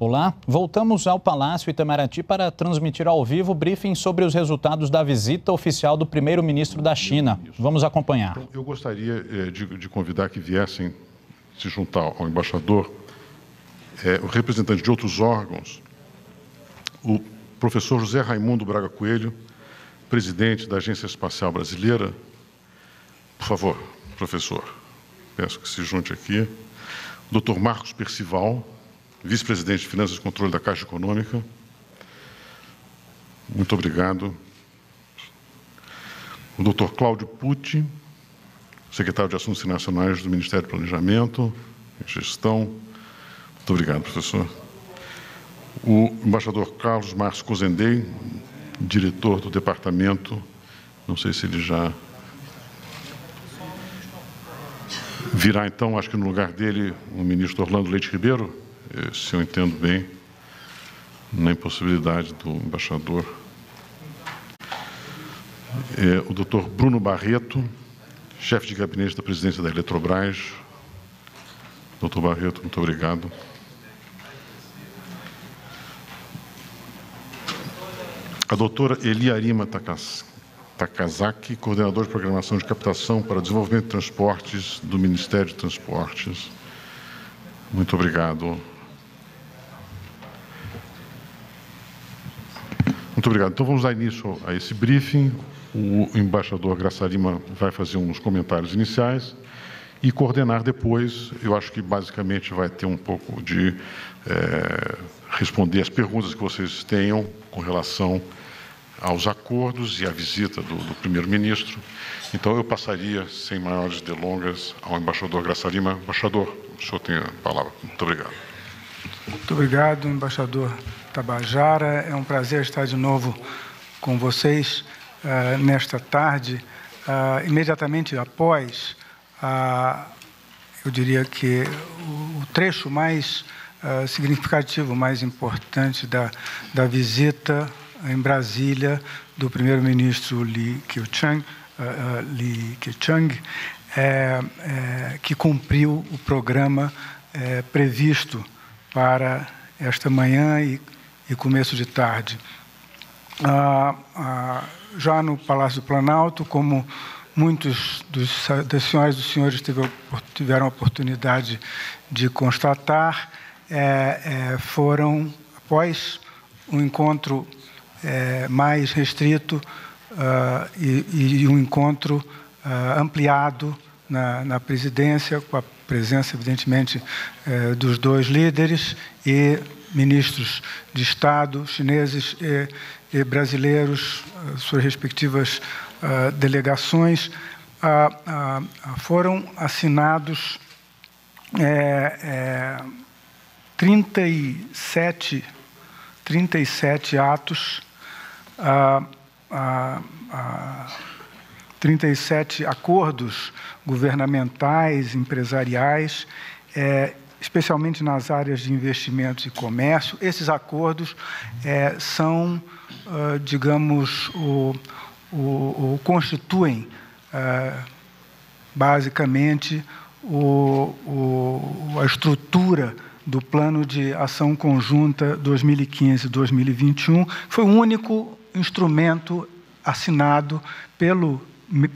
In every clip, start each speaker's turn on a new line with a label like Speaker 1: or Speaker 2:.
Speaker 1: Olá, voltamos ao Palácio Itamaraty para transmitir ao vivo o briefing sobre os resultados da visita oficial do primeiro-ministro da China. Vamos acompanhar.
Speaker 2: Então, eu gostaria eh, de, de, convidar que viessem se juntar ao embaixador eh, o representante de outros órgãos, o professor José Raimundo Braga Coelho, presidente da Agência Espacial Brasileira. Por favor, professor, peço que se junte aqui. O Dr. Marcos Percival, vice-presidente de Finanças e Controle da Caixa Econômica. Muito obrigado. O doutor Cláudio Pucci, secretário de Assuntos Internacionais do Ministério do Planejamento e Gestão. Muito obrigado, professor. O embaixador Carlos Márcio Cozendei, diretor do departamento, não sei se ele já virá então, acho que no lugar dele, o ministro Orlando Leite Ribeiro. Eh, se eu entendo bem, na impossibilidade do embaixador. É, o doutor Bruno Barreto, chefe de gabinete da presidência da Eletrobras. Doutor Barreto, muito obrigado. A doutora Eliarima Takazaki, coordenadora de programação de captação para desenvolvimento de transportes do Ministério de Transportes. Muito obrigado, Muito obrigado. Então vamos dar início a esse briefing. O embaixador Graça Lima vai fazer uns comentários iniciais e coordenar depois. Eu acho que basicamente vai ter um pouco de é, responder as perguntas que vocês tenham com relação aos acordos e à visita do, do primeiro-ministro. Então eu passaria, sem maiores delongas, ao embaixador Graça Lima. Embaixador, o senhor tem a palavra. Muito obrigado.
Speaker 3: Muito obrigado, embaixador Tabajara. É um prazer estar de novo com vocês uh, nesta tarde, uh, imediatamente após, uh, eu diria que o, o trecho mais significativo, mais importante da, da visita em Brasília do primeiro-ministro Li Keqiang, Li Keqiang é, é, que cumpriu o programa é, previsto para esta manhã e e começo de tarde. Ah, ah, já no Palácio do Planalto, como muitos dos, das senhoras e dos senhores tiveram a oportunidade de constatar, é, é, foram, após um encontro é, mais restrito uh, e, e, um encontro uh, ampliado na, na, presidência, com a presença, evidentemente, uh, dos dois líderes e ministros de Estado chineses e, e brasileiros, eh, suas respectivas uh, delegações, uh, uh, foram assinados é, é, 37, 37 atos, uh, uh, 37 acordos governamentais, empresariais, é, especialmente nas áreas de investimentos e comércio. Esses acordos é, são, uh, digamos, o, o, o constituem uh, basicamente o, a estrutura do Plano de Ação Conjunta 2015-2021. Foi o único instrumento assinado pelo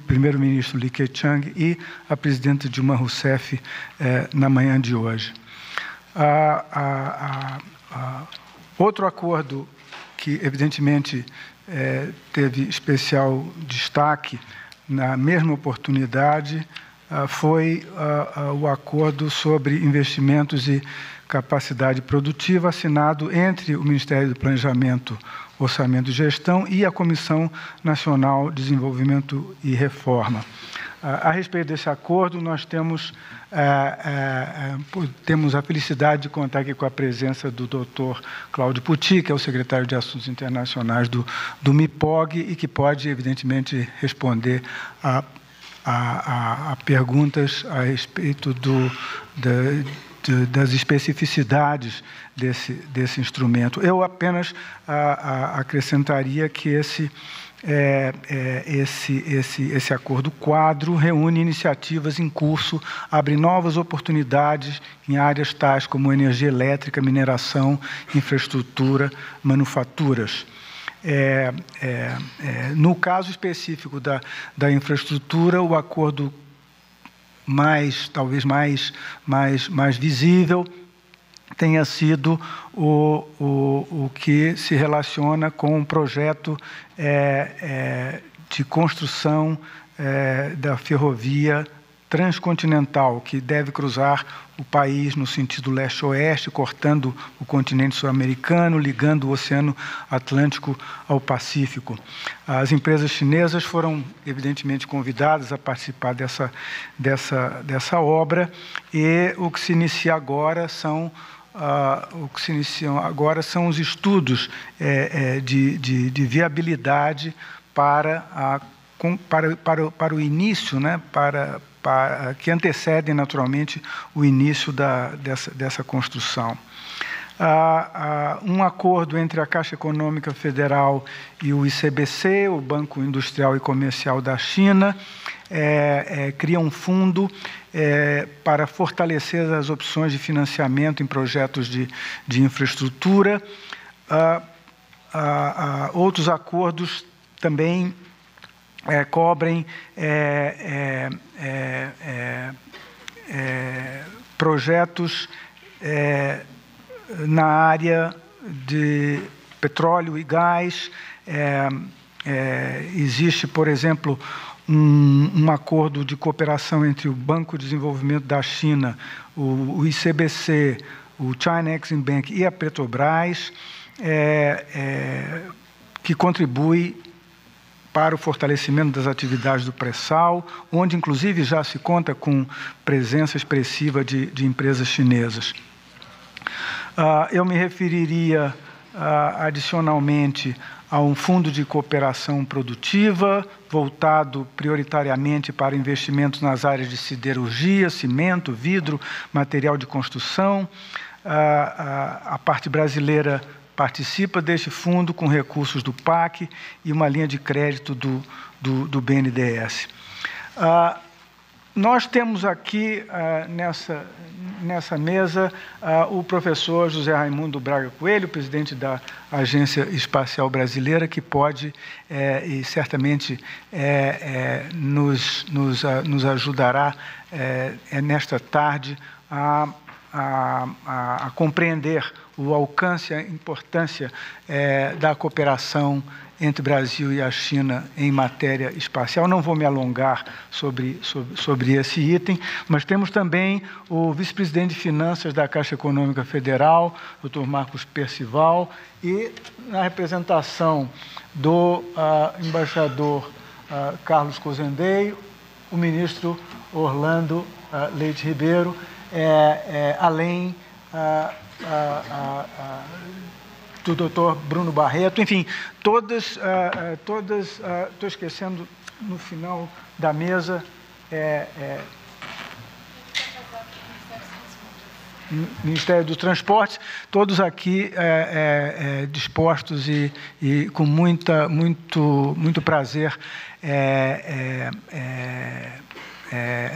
Speaker 3: primeiro-ministro Li Keqiang e a presidenta Dilma Rousseff eh, na manhã de hoje. outro acordo que, evidentemente, eh, teve especial destaque na mesma oportunidade ah, foi ah, ah, o acordo sobre investimentos e capacidade produtiva assinado entre o Ministério do Planejamento Orçamento e Gestão e a Comissão Nacional de Desenvolvimento e Reforma. A respeito desse acordo, nós temos, é, é, temos a felicidade de contar aqui com a presença do doutor Cláudio Puti, que é o secretário de Assuntos Internacionais do, do MIPOG e que pode, evidentemente, responder a, a, a, a perguntas a respeito do, da, de, das especificidades desse, desse instrumento. Eu apenas a, a, acrescentaria que esse, é, é, esse, esse, esse acordo quadro reúne iniciativas em curso, abre novas oportunidades em áreas tais como energia elétrica, mineração, infraestrutura, manufaturas. É, é, é, no caso específico da, da infraestrutura, o acordo mais, talvez mais, mais, mais visível, tenha sido o, o, o que se relaciona com um projeto é, é, de construção é, da ferrovia transcontinental, que deve cruzar o país no sentido leste-oeste, cortando o continente sul-americano, ligando o Oceano Atlântico ao Pacífico. As empresas chinesas foram, evidentemente, convidadas a participar dessa, dessa, dessa obra, e o que se inicia agora são. Uh, o que se iniciam agora são os estudos é, é, de, de, de viabilidade para, a, para, para, para o início, né, para, que antecedem naturalmente o início da, dessa, dessa construção. Ah, ah, um acordo entre a Caixa Econômica Federal e o ICBC, o Banco Industrial e Comercial da China, é, é, cria um fundo é, para fortalecer as opções de financiamento em projetos de, de infraestrutura. Ah outros acordos também é, cobrem é, é, é, é projetos na área de petróleo e gás. existe, por exemplo, um, um, acordo de cooperação entre o Banco de Desenvolvimento da China, o, o ICBC, o China Exim Bank e a Petrobras, é, é, que contribui para o fortalecimento das atividades do pré-sal, onde inclusive já se conta com presença expressiva de, de empresas chinesas. Uh, eu me referiria uh, adicionalmente a um fundo de cooperação produtiva, voltado prioritariamente para investimentos nas áreas de siderurgia, cimento, vidro, material de construção. Uh, a parte brasileira participa deste fundo com recursos do PAC e uma linha de crédito do, do, do BNDES. Ah, nós temos aqui ah, nessa, nessa mesa ah, o professor José Raimundo Braga Coelho, presidente da Agência Espacial Brasileira, que pode é, e certamente é, é, nos, nos, nos ajudará nesta tarde a a, a, a compreender o alcance a importância é, da cooperação entre o Brasil e a China em matéria espacial. Não vou me alongar sobre, sobre, sobre esse item, mas temos também o vice-presidente de Finanças da Caixa Econômica Federal, Dr. Marcos Percival, e na representação do uh, embaixador uh, Carlos Cozendei, o ministro Orlando uh, Leite Ribeiro, é, é, além ah, ah, do doutor Bruno Barreto, enfim, todas, todas, estou esquecendo no final da mesa, é, é, Ministério do Transporte, todos aqui é, é, é, dispostos e, e, com muita, muito, muito prazer é,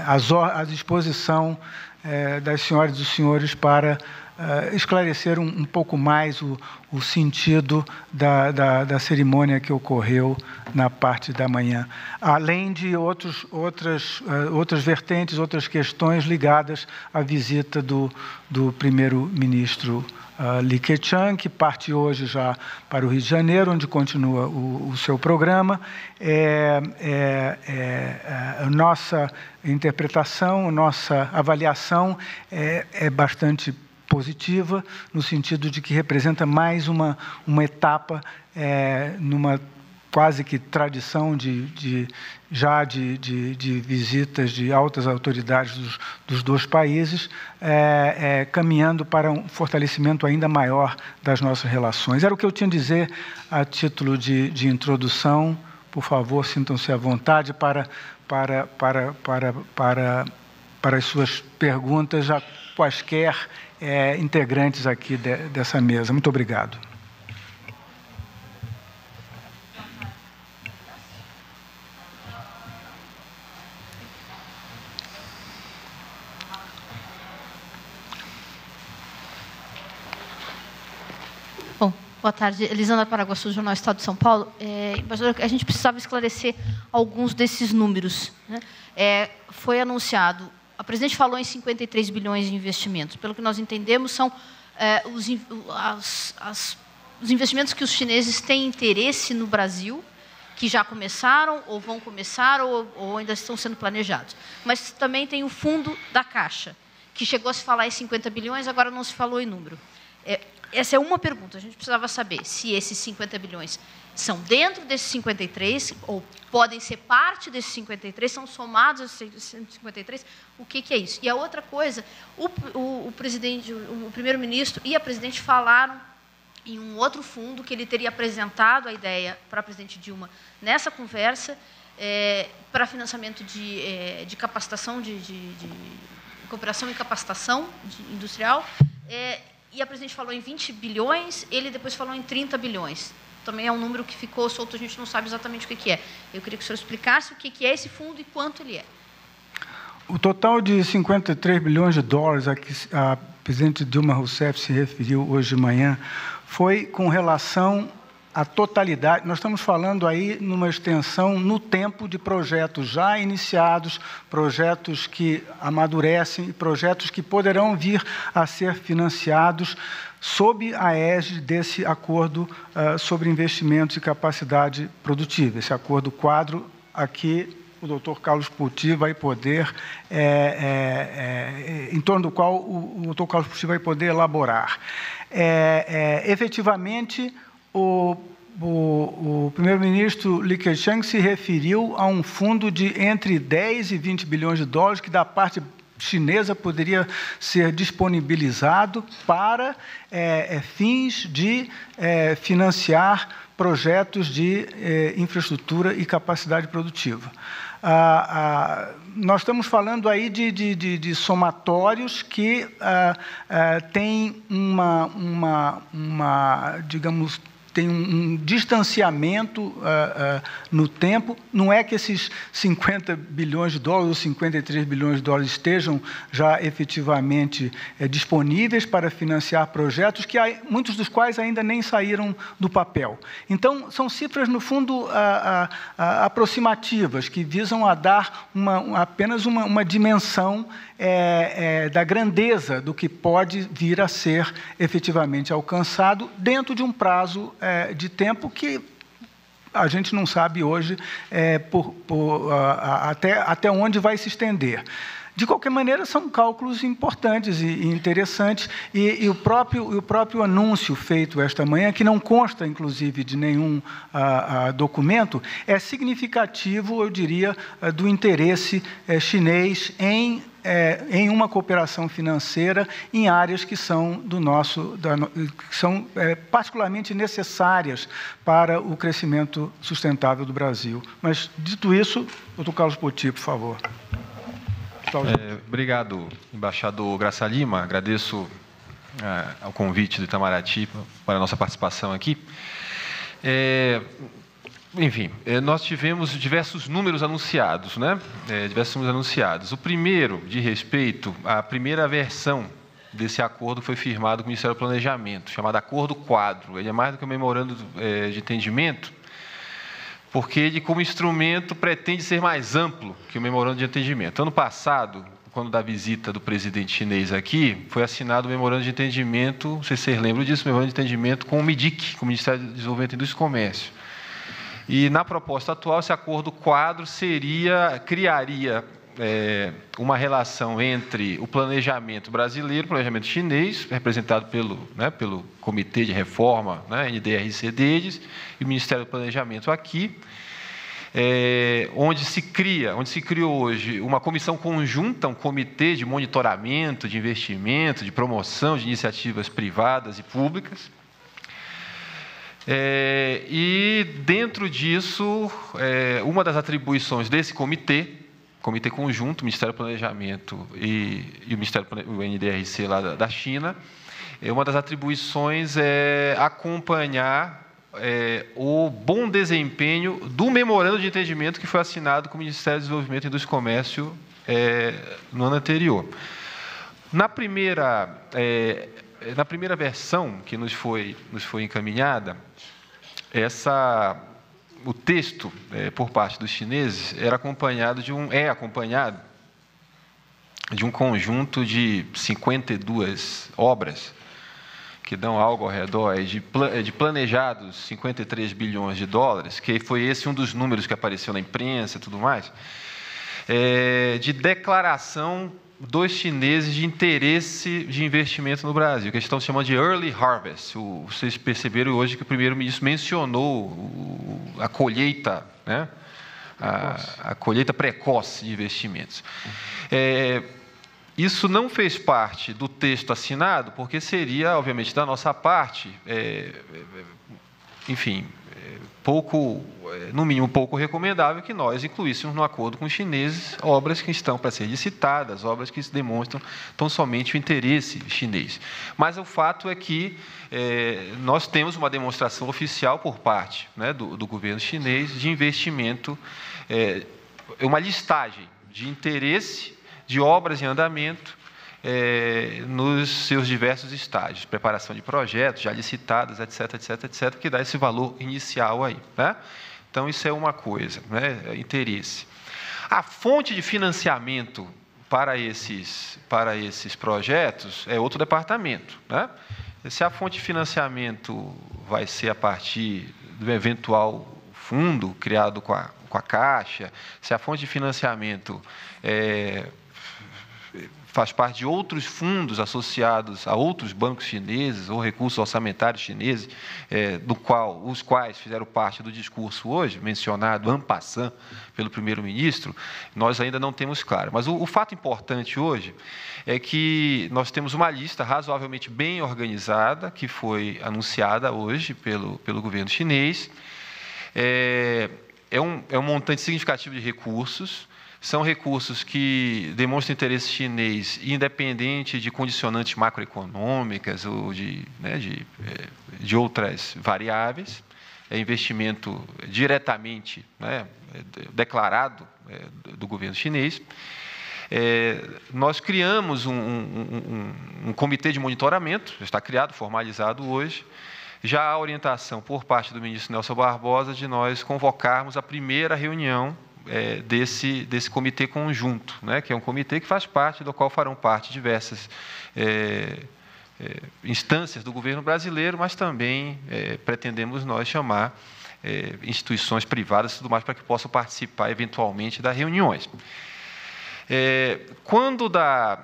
Speaker 3: à disposição é, das senhoras e dos senhores para uh, esclarecer um, um, pouco mais o, o sentido da, da, da, cerimônia que ocorreu na parte da manhã, além de outros, outras, uh, outras vertentes, outras questões ligadas à visita do, do primeiro-ministro uh, Li Keqiang, que parte hoje já para o Rio de Janeiro, onde continua o, o seu programa. É, é, é, a nossa interpretação, a nossa avaliação é, é bastante positiva, no sentido de que representa mais uma, uma etapa é, numa quase que tradição de, de já de, de, de, visitas de altas autoridades dos, dos dois países, é, é, caminhando para um fortalecimento ainda maior das nossas relações. Era o que eu tinha a dizer a título de, de introdução. Por favor, sintam-se à vontade para, para, para, para, para para as suas perguntas a quaisquer é, integrantes aqui de, dessa mesa. Muito obrigado.
Speaker 4: Boa tarde, Elisandra Paraguaçu, Jornal Estado de São Paulo. É, a gente precisava esclarecer alguns desses números. Né? É, foi anunciado, a presidente falou em 53 bilhões de investimentos. Pelo que nós entendemos, são é, os, as, as, os investimentos que os chineses têm interesse no Brasil, que já começaram, ou vão começar, ou, ou ainda estão sendo planejados. Mas também tem o fundo da Caixa, que chegou a se falar em 50 bilhões, agora não se falou em número. É, essa é uma pergunta. A gente precisava saber se esses 50 bilhões são dentro desses 53 ou podem ser parte desses 53, são somados a 53. O que, que é isso? E a outra coisa, o, o, o presidente, o primeiro-ministro e a presidente falaram em um outro fundo que ele teria apresentado a ideia para a presidente Dilma nessa conversa é, para financiamento de, é, de capacitação, de, de, de, cooperação e capacitação industrial. É, e a presidente falou em 20 bilhões, ele depois falou em 30 bilhões. Também é um número que ficou solto, a gente não sabe exatamente o que é. Eu queria que o senhor explicasse o que é esse fundo e quanto ele é.
Speaker 3: O total de 53 bilhões de dólares a que a presidente Dilma Rousseff se referiu hoje de manhã foi com relação a totalidade, nós estamos falando aí numa extensão no tempo de projetos já iniciados, projetos que amadurecem, projetos que poderão vir a ser financiados sob a égide desse acordo uh, sobre investimentos e capacidade produtiva, esse acordo quadro aqui o doutor Carlos Puti vai poder, é, é, é, em torno do qual o, o doutor Carlos Puti vai poder elaborar. É, é, efetivamente, o, o, o primeiro-ministro Li Keqiang se referiu a um fundo de entre 10 e 20 bilhões de dólares que da parte chinesa poderia ser disponibilizado para é, é, fins de é, financiar projetos de é, infraestrutura e capacidade produtiva. Ah, ah, nós estamos falando aí de, de, de, de somatórios que ah, ah têm uma, uma, uma, digamos, tem um, um distanciamento uh, uh, no tempo. Não é que esses 50 bilhões de dólares ou 53 bilhões de dólares estejam já efetivamente uh, disponíveis para financiar projetos que há, muitos dos quais ainda nem saíram do papel. Então, são cifras, no fundo, aproximativas, que visam a dar uma, apenas uma, uma dimensão é, é, da grandeza do que pode vir a ser efetivamente alcançado dentro de um prazo é, de tempo que a gente não sabe hoje é, por, por, a, até, até onde vai se estender. De qualquer maneira, são cálculos importantes e, interessantes, e, e, o próprio, o próprio anúncio feito esta manhã, que não consta, inclusive, de nenhum documento, é significativo, eu diria, do interesse é, chinês em é, em uma cooperação financeira em áreas que são do nosso, da, que são é, particularmente necessárias para o crescimento sustentável do Brasil. Mas dito isso, doutor Carlos Poti, por favor.
Speaker 5: É, obrigado, embaixador Graça Lima. Agradeço é, ao convite do Itamaraty para a nossa participação aqui. É, enfim, é, nós tivemos diversos números anunciados, né? É, diversos números anunciados. O primeiro, de respeito à primeira versão desse acordo foi firmado com o Ministério do Planejamento, chamado Acordo Quadro. Ele é mais do que um memorando é, de entendimento, porque ele, como instrumento, pretende ser mais amplo que o memorando de entendimento. Ano passado, quando da visita do presidente chinês aqui, foi assinado o memorando de entendimento, não sei se vocês lembram disso, memorando de entendimento com o MIDIC, com o Ministério do Desenvolvimento, Indústria e Comércio. E na proposta atual, esse acordo quadro seria criaria é, uma relação entre o planejamento brasileiro, o planejamento chinês, representado pelo, né, pelo Comitê de Reforma, né, NDRC e o Ministério do Planejamento aqui, é, onde se cria, onde se criou hoje uma comissão conjunta, um comitê de monitoramento de investimento, de promoção de iniciativas privadas e públicas, é, e dentro disso, é, uma das atribuições desse comitê comitê conjunto, Ministério do Planejamento e, e o Ministério o NDRC lá da, da China. É, uma das atribuições é acompanhar é, o bom desempenho do memorando de entendimento que foi assinado com o Ministério do Desenvolvimento e e Comércio é, no ano anterior. Na primeira, é, na primeira versão que nos foi, nos foi encaminhada, essa, o texto é, por parte dos chineses era acompanhado de um, é acompanhado de um conjunto de 52 obras que dão algo ao redor de, de planejados 53 bilhões de dólares, que foi esse um dos números que apareceu na imprensa e tudo mais, é, de declaração dos chineses de interesse de investimento no Brasil, que eles estão chamando de early harvest. O, vocês perceberam hoje que o primeiro-ministro mencionou o, a colheita, né? a, a, colheita precoce de investimentos. É, isso não fez parte do texto assinado, porque seria, obviamente, da nossa parte, é, é enfim, é, pouco, é, no mínimo pouco recomendável que nós incluíssemos no acordo com os chineses obras que estão para ser licitadas, obras que demonstram tão somente o interesse chinês. Mas o fato é que é, nós temos uma demonstração oficial por parte né, do, do, governo chinês de investimento, é, uma listagem de interesse de obras em andamento é, nos seus diversos estágios, preparação de projetos, já licitadas, etc, etc, etc, que dá esse valor inicial aí. Né? Então, isso é uma coisa, né? É interesse. A fonte de financiamento para esses, para esses projetos é outro departamento. Né? Se a fonte de financiamento vai ser a partir do eventual fundo criado com a, com a Caixa, se a fonte de financiamento é, faz parte de outros fundos associados a outros bancos chineses ou recursos orçamentários chineses, é, do qual, os quais fizeram parte do discurso hoje, mencionado en passant pelo primeiro-ministro, nós ainda não temos claro. Mas o, o fato importante hoje é que nós temos uma lista razoavelmente bem organizada, que foi anunciada hoje pelo, pelo governo chinês. É, é, um, é um montante significativo de recursos, são recursos que demonstram interesse chinês independente de condicionantes macroeconômicas ou de, né, de, é, de outras variáveis. É investimento diretamente né, declarado é, do governo chinês. É, nós criamos um, um, um, um, comitê de monitoramento, já está criado, formalizado hoje. Já há orientação por parte do ministro Nelson Barbosa de nós convocarmos a primeira reunião é, desse, desse comitê conjunto, né, que é um comitê que faz parte, do qual farão parte diversas é, é, instâncias do governo brasileiro, mas também é, pretendemos nós chamar é, instituições privadas e tudo mais para que possam participar eventualmente das reuniões. É, quando da,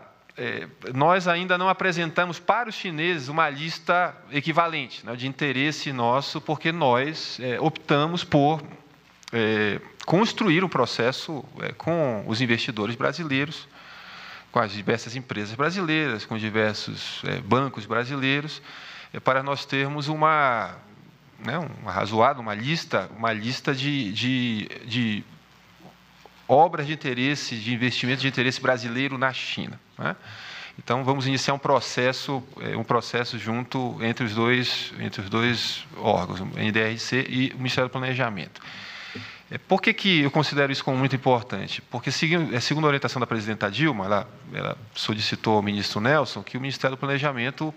Speaker 5: nós ainda não apresentamos para os chineses uma lista equivalente né, de interesse nosso, porque nós optamos por construir um processo é, com os investidores brasileiros, com as diversas empresas brasileiras, com diversos é, bancos brasileiros, é, para nós termos uma, né, uma razoada, uma lista, uma lista de, de, de obras de interesse, de investimento de interesse brasileiro na China. Né? Então vamos iniciar um processo, é, um processo junto entre os dois, entre os dois órgãos, o NDRC e o Ministério do Planejamento. É, por que, que eu considero isso como muito importante? Porque, segundo, é, segundo a orientação da presidenta Dilma, ela, ela solicitou ao ministro Nelson que o Ministério do Planejamento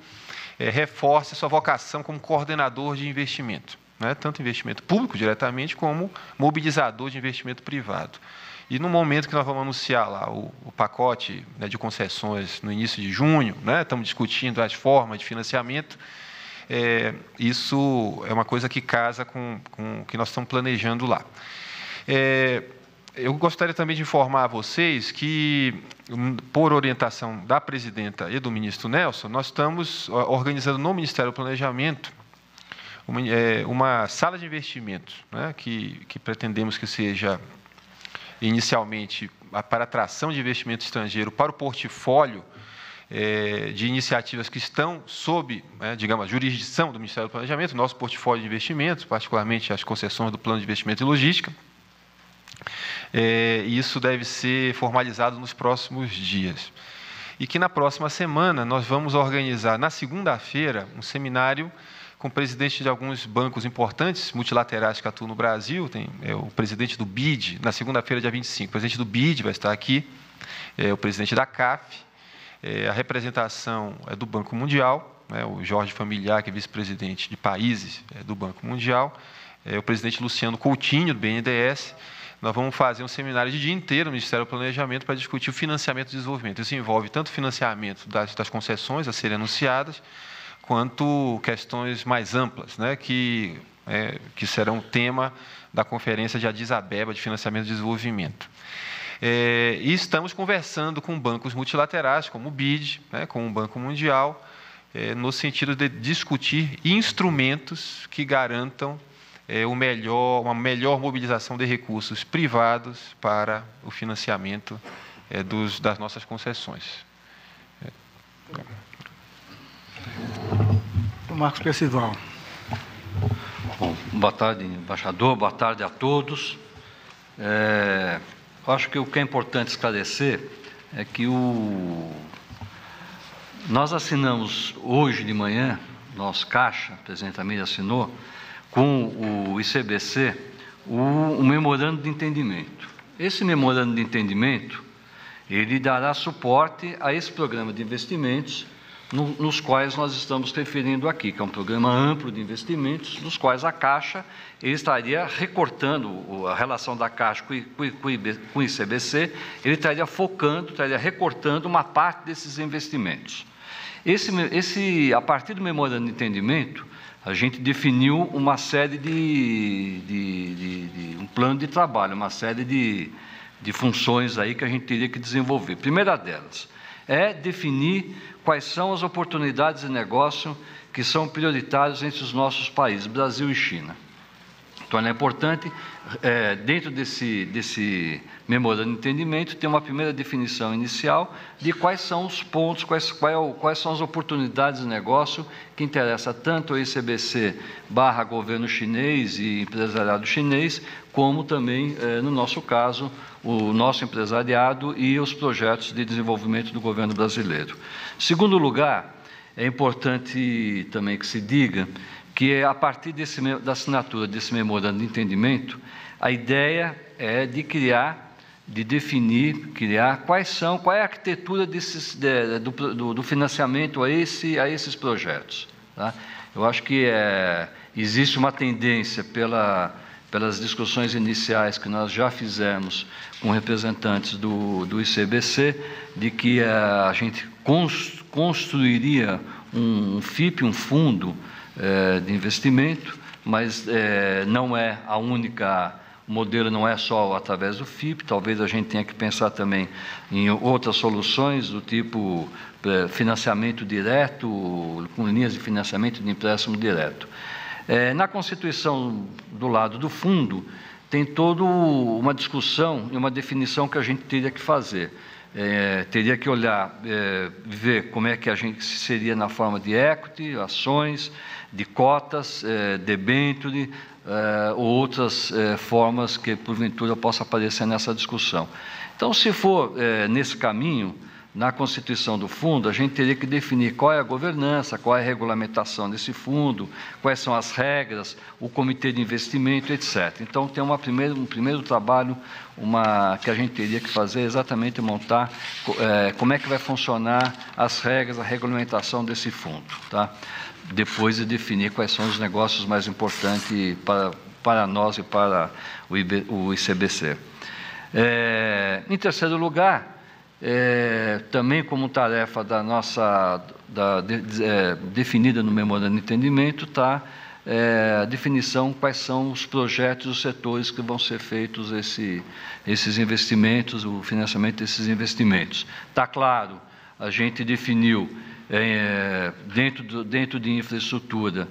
Speaker 5: é, reforce sua vocação como coordenador de investimento, né? tanto investimento público diretamente, como mobilizador de investimento privado. E no momento que nós vamos anunciar lá o, o pacote né, de concessões no início de junho, né, estamos discutindo as formas de financiamento, é, isso é uma coisa que casa com, com o que nós estamos planejando lá. É, eu gostaria também de informar a vocês que, por orientação da presidenta e do ministro Nelson, nós estamos organizando no Ministério do Planejamento uma, é, uma sala de investimentos, né, que, que pretendemos que seja inicialmente para atração de investimento estrangeiro para o portfólio é, de iniciativas que estão sob, né, digamos, a jurisdição do Ministério do Planejamento, nosso portfólio de investimentos, particularmente as concessões do Plano de Investimento e Logística. É, e isso deve ser formalizado nos próximos dias. E que na próxima semana nós vamos organizar, na segunda-feira, um seminário com o presidente de alguns bancos importantes, multilaterais que atuam no Brasil. Tem é, o presidente do BID, na segunda-feira, dia 25. O presidente do BID vai estar aqui, é, o presidente da CAF, é, a representação é do Banco Mundial, né, o Jorge Familiar, que é vice-presidente de países é, do Banco Mundial, é, o presidente Luciano Coutinho, do BNDES. Nós vamos fazer um seminário de dia inteiro no Ministério do Planejamento para discutir o financiamento do desenvolvimento. Isso envolve tanto o financiamento das, das concessões a serem anunciadas, quanto questões mais amplas, né, que, é, que serão tema da Conferência de Addis Abeba de Financiamento e Desenvolvimento. É, e estamos conversando com bancos multilaterais, como o BID, né, com o Banco Mundial, é, no sentido de discutir instrumentos que garantam é, o melhor, uma melhor mobilização de recursos privados para o financiamento é, dos, das nossas concessões. É.
Speaker 3: Marcos Percival.
Speaker 6: Bom, boa tarde, embaixador, boa tarde a todos. É, acho que o que é importante esclarecer é que o, nós assinamos hoje de manhã, nosso Caixa, o presidente Amir assinou, com o ICBC, o, memorando de entendimento. Esse memorando de entendimento, ele dará suporte a esse programa de investimentos no, nos quais nós estamos referindo aqui, que é um programa amplo de investimentos, nos quais a Caixa estaria recortando a relação da Caixa com, com, com o ICBC, ele estaria focando, estaria recortando uma parte desses investimentos. Esse, esse, a partir do memorando de entendimento, a gente definiu uma série de, de, de, de um plano de trabalho, uma série de, de funções aí que a gente teria que desenvolver. Primeira delas é definir quais são as oportunidades de negócio que são prioritárias entre os nossos países, Brasil e China. Então, é importante, é, dentro desse, desse memorando de entendimento, ter uma primeira definição inicial de quais são os pontos, quais, qual, quais são as oportunidades de negócio que interessa tanto ao ICBC barra governo chinês e empresariado chinês, como também, é, no nosso caso, o nosso empresariado e os projetos de desenvolvimento do governo brasileiro. Segundo lugar, é importante também que se diga que é a partir desse, da assinatura desse memorando de entendimento, a ideia é de criar, de definir, criar quais são, qual é a arquitetura desses, de, do, do, do, financiamento a, esse, a esses projetos. Tá? Eu acho que é, existe uma tendência pela pelas discussões iniciais que nós já fizemos com representantes do, do ICBC, de que a, a gente construiria um, um FIP, um fundo é, de investimento, mas é, não é a única o modelo não é só através do FIP, talvez a gente tenha que pensar também em outras soluções do tipo é, financiamento direto, com linhas de financiamento de empréstimo direto. Na Constituição, do lado do fundo, tem toda uma discussão e uma definição que a gente teria que fazer. É, teria que olhar, é, ver como é que a gente seria na forma de equity, ações, de cotas, é, debenture, é, ou outras é, formas que porventura possa aparecer nessa discussão. Então, se for nesse caminho, na constituição do fundo, a gente teria que definir qual é a governança, qual é a regulamentação desse fundo, quais são as regras, o comitê de investimento, etc. Então, tem uma primeira, um primeiro trabalho uma, que a gente teria que fazer exatamente montar é, como é que vai funcionar as regras, a regulamentação desse fundo. Tá? Depois de definir quais são os negócios mais importantes para, para nós e para o, IB, o ICBC. É, em terceiro lugar, é, também como tarefa da nossa, da, de, é, definida no memorando de entendimento, está é, a definição quais são os projetos, os setores que vão ser feitos esse, esses investimentos, o financiamento desses investimentos. Está claro, a gente definiu é, dentro, do, dentro de infraestrutura,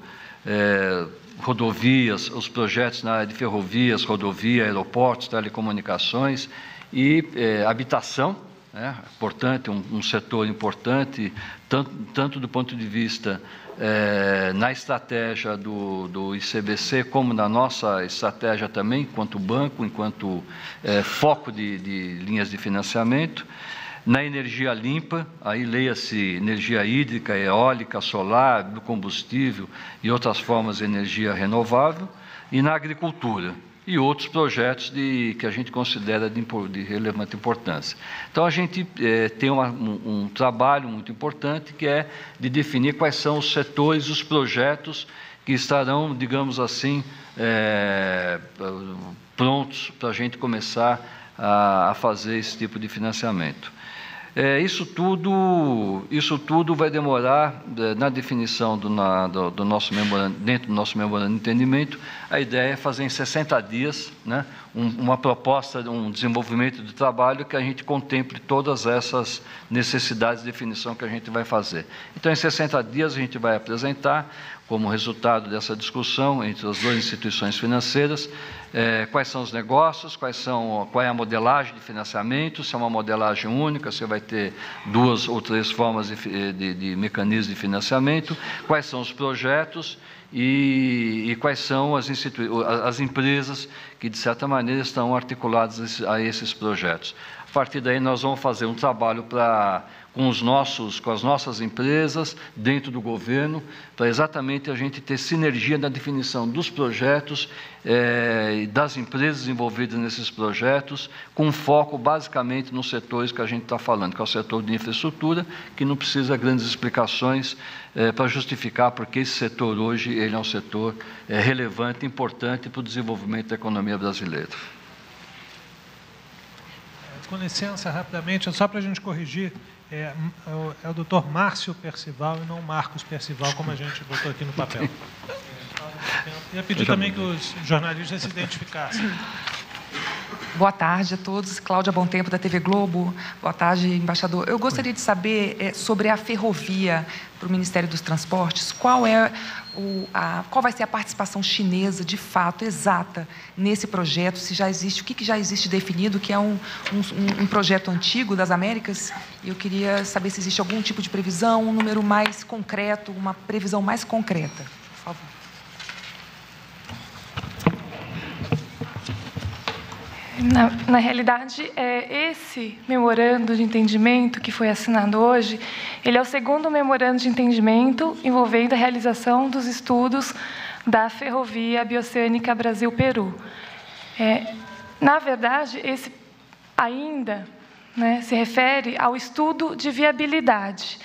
Speaker 6: é, rodovias, os projetos na área de ferrovias, rodovia, aeroportos, telecomunicações e é, habitação, né, importante, um, um, setor importante, tanto, tanto do ponto de vista é, na estratégia do, do ICBC, como na nossa estratégia também, enquanto banco, enquanto é, foco de, de linhas de financiamento na energia limpa, aí leia-se energia hídrica, eólica, solar, do combustível e outras formas de energia renovável, e na agricultura e outros projetos de, que a gente considera de, de relevante importância. Então, a gente é, tem uma, um, um, trabalho muito importante que é de definir quais são os setores, os projetos que estarão, digamos assim, é, prontos para a gente começar a, a fazer esse tipo de financiamento. É, isso, tudo, isso tudo vai demorar é, na definição do, na, do, do, nosso memorando, dentro do nosso memorando de entendimento. A ideia é fazer em 60 dias né, um, uma proposta, um desenvolvimento de trabalho que a gente contemple todas essas necessidades de definição que a gente vai fazer. Então, em 60 dias, a gente vai apresentar como resultado dessa discussão entre as duas instituições financeiras, é, quais são os negócios, quais são, qual é a modelagem de financiamento, se é uma modelagem única, se vai ter duas ou três formas de, de, de mecanismo de financiamento, quais são os projetos e, e quais são as, as empresas que, de certa maneira, estão articuladas a esses projetos. A partir daí, nós vamos fazer um trabalho para com, os nossos, com as nossas empresas, dentro do governo, para exatamente a gente ter sinergia na definição dos projetos é, das empresas envolvidas nesses projetos, com foco basicamente nos setores que a gente está falando, que é o setor de infraestrutura, que não precisa grandes explicações é, para justificar porque esse setor hoje ele é um setor é, relevante, importante para o desenvolvimento da economia brasileira.
Speaker 7: Com licença, rapidamente, só para a gente corrigir, é, é, o, é doutor Márcio Percival e não Marcos Percival, como a gente botou aqui no papel. Ia pedir também que os jornalistas se identificassem.
Speaker 8: Boa tarde a todos. Cláudia Bom Tempo, da TV Globo. Boa tarde, embaixador. Eu gostaria de saber é, sobre a ferrovia para o Ministério dos Transportes. Qual é o, a, qual vai ser a participação chinesa, de fato, exata, nesse projeto? Se já existe, o que, que já existe definido, que é um, um, um projeto antigo das Américas? E eu queria saber se existe algum tipo de previsão, um número mais concreto, uma previsão mais concreta, por favor.
Speaker 9: Na, na, realidade, é, esse memorando de entendimento que foi assinado hoje, ele é o segundo memorando de entendimento envolvendo a realização dos estudos da ferrovia bioceânica Brasil-Peru. É, na verdade, esse ainda né, se refere ao estudo de viabilidade.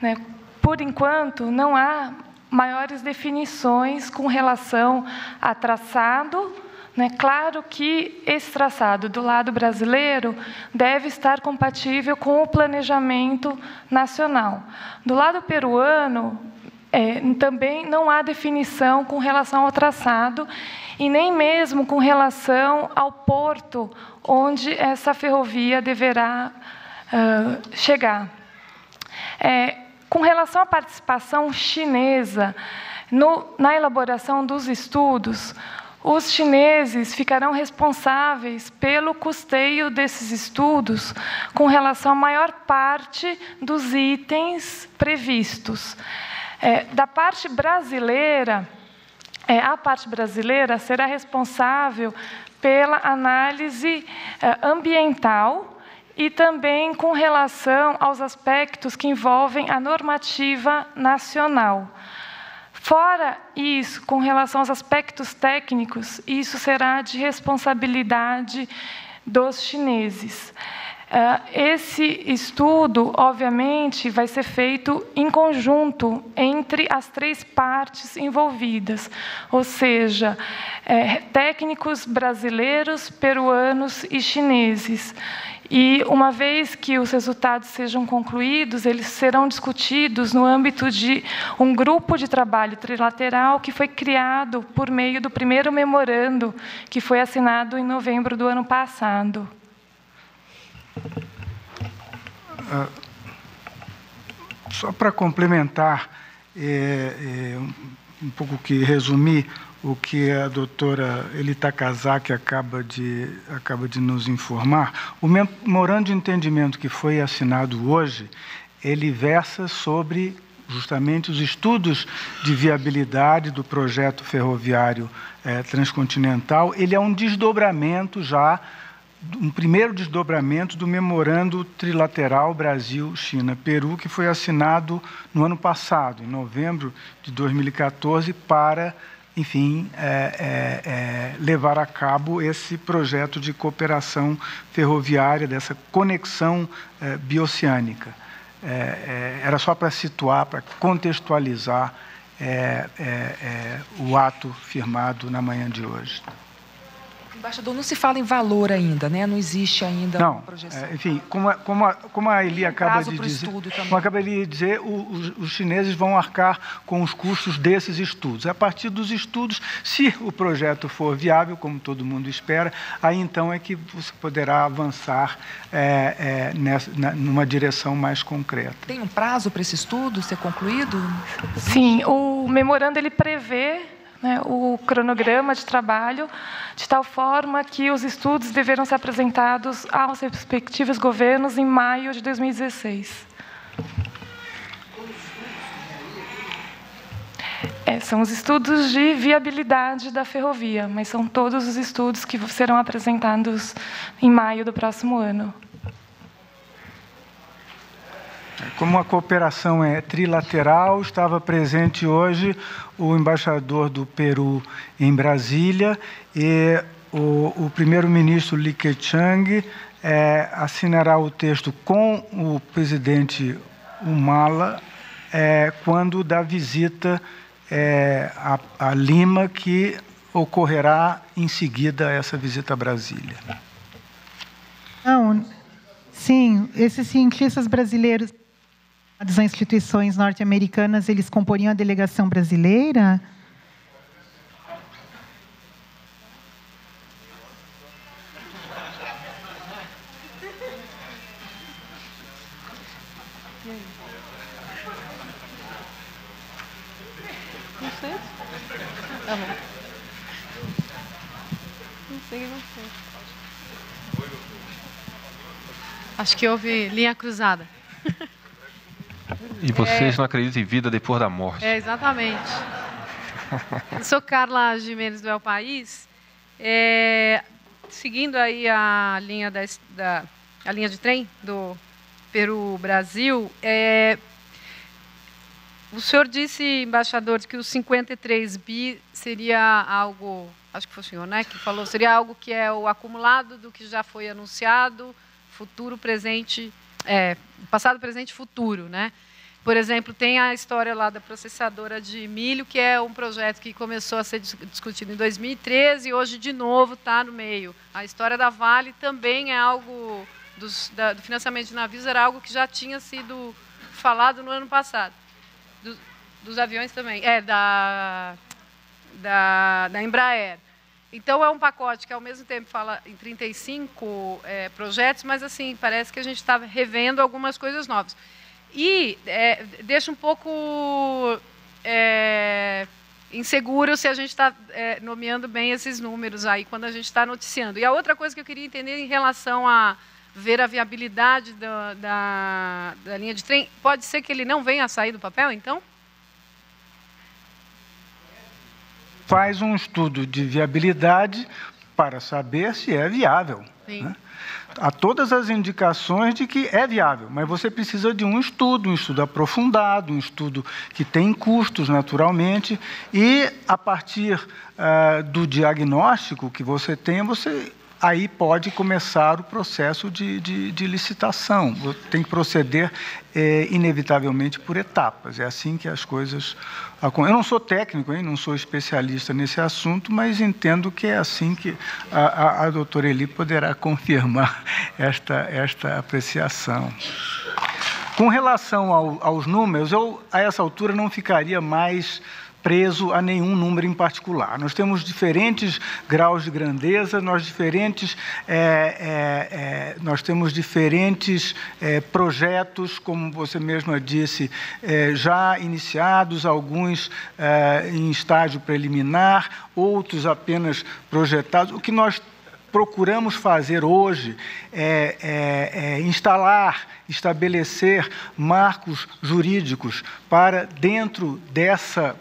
Speaker 9: Né? Por enquanto, não há maiores definições com relação a traçado, né? Claro que esse traçado do lado brasileiro deve estar compatível com o planejamento nacional. Do lado peruano, é, também não há definição com relação ao traçado e nem mesmo com relação ao porto onde essa ferrovia deverá uh, chegar. É, com relação à participação chinesa no, na elaboração dos estudos, os chineses ficarão responsáveis pelo custeio desses estudos com relação à maior parte dos itens previstos. É, da parte brasileira, é, a parte brasileira será responsável pela análise é, ambiental e também com relação aos aspectos que envolvem a normativa nacional. Fora isso, com relação aos aspectos técnicos, isso será de responsabilidade dos chineses. Ah, esse estudo, obviamente, vai ser feito em conjunto entre as três partes envolvidas, ou seja, é, técnicos brasileiros, peruanos e chineses. E, uma vez que os resultados sejam concluídos, eles serão discutidos no âmbito de um grupo de trabalho trilateral que foi criado por meio do primeiro memorando, que foi assinado em novembro do ano passado.
Speaker 3: Uh, só para complementar, é, é, um pouco que resumir o que a doutora Elita Kazak acaba de, acaba de nos informar. O memorando de entendimento que foi assinado hoje, ele versa sobre justamente os estudos de viabilidade do projeto ferroviário é, transcontinental. Ele é um desdobramento já, um primeiro desdobramento do memorando trilateral Brasil-China-Peru, que foi assinado no ano passado, em novembro de 2014, para enfim, é, é, é, levar a cabo esse projeto de cooperação ferroviária, dessa conexão é, bioceânica. É, é, era só para situar, para contextualizar o ato firmado na manhã de hoje.
Speaker 8: Embaixador, não se fala em valor ainda, né? Não existe ainda
Speaker 3: não, projeção. É, enfim, como, a, como, a, como a Eli acaba de dizer, como acaba de dizer, o, os, os, chineses vão arcar com os custos desses estudos. A partir dos estudos, se o projeto for viável, como todo mundo espera, aí então é que você poderá avançar é, é, nessa, na, numa direção mais concreta.
Speaker 8: Tem um prazo para esse estudo ser concluído?
Speaker 9: Sim, o memorando ele prevê né, o cronograma de trabalho, de tal forma que os estudos deverão ser apresentados aos respectivos governos em maio de 2016. É, são os estudos de viabilidade da ferrovia, mas são todos os estudos que serão apresentados em maio do próximo ano.
Speaker 3: Como a cooperação é trilateral, estava presente hoje o embaixador do Peru em Brasília e o, o primeiro-ministro Li Keqiang é, assinará o texto com o presidente Humala é, quando da visita é, a, a Lima, que ocorrerá em seguida essa visita a Brasília.
Speaker 10: Não, sim, esses cientistas brasileiros as instituições norte-americanas, eles comporiam a delegação brasileira?
Speaker 11: Acho que houve linha cruzada.
Speaker 5: E vocês é... não acreditam em vida depois da morte.
Speaker 11: É, exatamente. Eu sou Carla Jimenez do El País. É, seguindo aí a linha, da, da, a linha de trem do Peru-Brasil, é, o senhor disse, embaixador, que os 53 bi seria algo, acho que foi o senhor, né, que falou, seria algo que é o acumulado do que já foi anunciado, futuro, presente, é, passado, presente e futuro, né? Por exemplo, tem a história lá da processadora de milho, que é um projeto que começou a ser discutido em 2013 e hoje, de novo, está no meio. A história da Vale também é algo, dos, da, do financiamento de navios era algo que já tinha sido falado no ano passado. Do, dos aviões também, é, da, da, da Embraer. Então, é um pacote que, ao mesmo tempo, fala em 35 é, projetos, mas, assim, parece que a gente está revendo algumas coisas novas. E é, deixa um pouco é, inseguro se a gente está é, nomeando bem esses números aí quando a gente está noticiando. E a outra coisa que eu queria entender em relação a ver a viabilidade da, da, da linha de trem, pode ser que ele não venha a sair do papel, então?
Speaker 3: Faz um estudo de viabilidade para saber se é viável. Sim. Né? Há todas as indicações de que é viável, mas você precisa de um estudo, um estudo aprofundado, um estudo que tem custos, naturalmente, e a partir uh, do diagnóstico que você tem, você aí pode começar o processo de, de, de licitação. Tem que proceder, é, inevitavelmente, por etapas. É assim que as coisas acontecem. Eu não sou técnico, hein, não sou especialista nesse assunto, mas entendo que é assim que a, a, a doutora Eli poderá confirmar esta, esta apreciação. Com relação ao, aos números, eu, a essa altura, não ficaria mais preso a nenhum número em particular. Nós temos diferentes graus de grandeza, nós diferentes, é, é, é, nós temos diferentes é, projetos, como você mesma disse, é, já iniciados, alguns é, em estágio preliminar, outros apenas projetados. O que nós procuramos fazer hoje é, é, é, instalar, estabelecer marcos jurídicos para, dentro dessa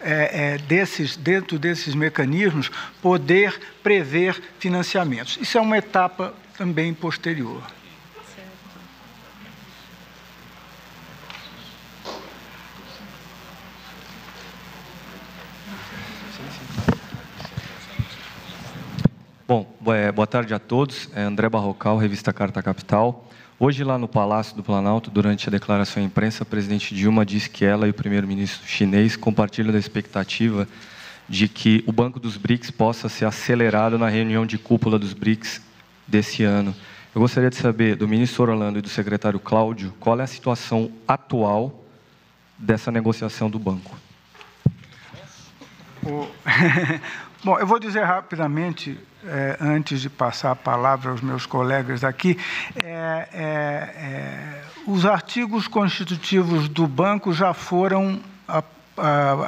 Speaker 3: é, é, desses, dentro desses mecanismos, poder prever financiamentos. Isso é uma etapa também posterior.
Speaker 12: Bom, é, boa tarde a todos. É André Barrocal, revista Carta Capital. Hoje, lá no Palácio do Planalto, durante a declaração à imprensa, a presidente Dilma disse que ela e o primeiro-ministro chinês compartilham da expectativa de que o Banco dos BRICS possa ser acelerado na reunião de cúpula dos BRICS desse ano. Eu gostaria de saber do ministro Orlando e do secretário Cláudio qual é a situação atual dessa negociação do banco.
Speaker 3: O... Bom, eu vou dizer rapidamente é, antes de passar a palavra aos meus colegas aqui, é, é, os artigos constitutivos do banco já foram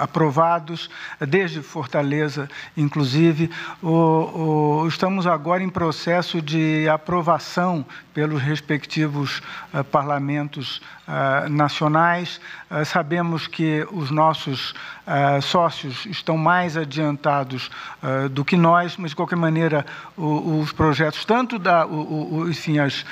Speaker 3: aprovados desde Fortaleza, inclusive. O, o, estamos agora em processo de aprovação pelos respectivos uh, parlamentos uh, nacionais. Uh, sabemos que os nossos sócios estão mais adiantados do que nós, mas de qualquer maneira o, os projetos tanto da, enfim, as,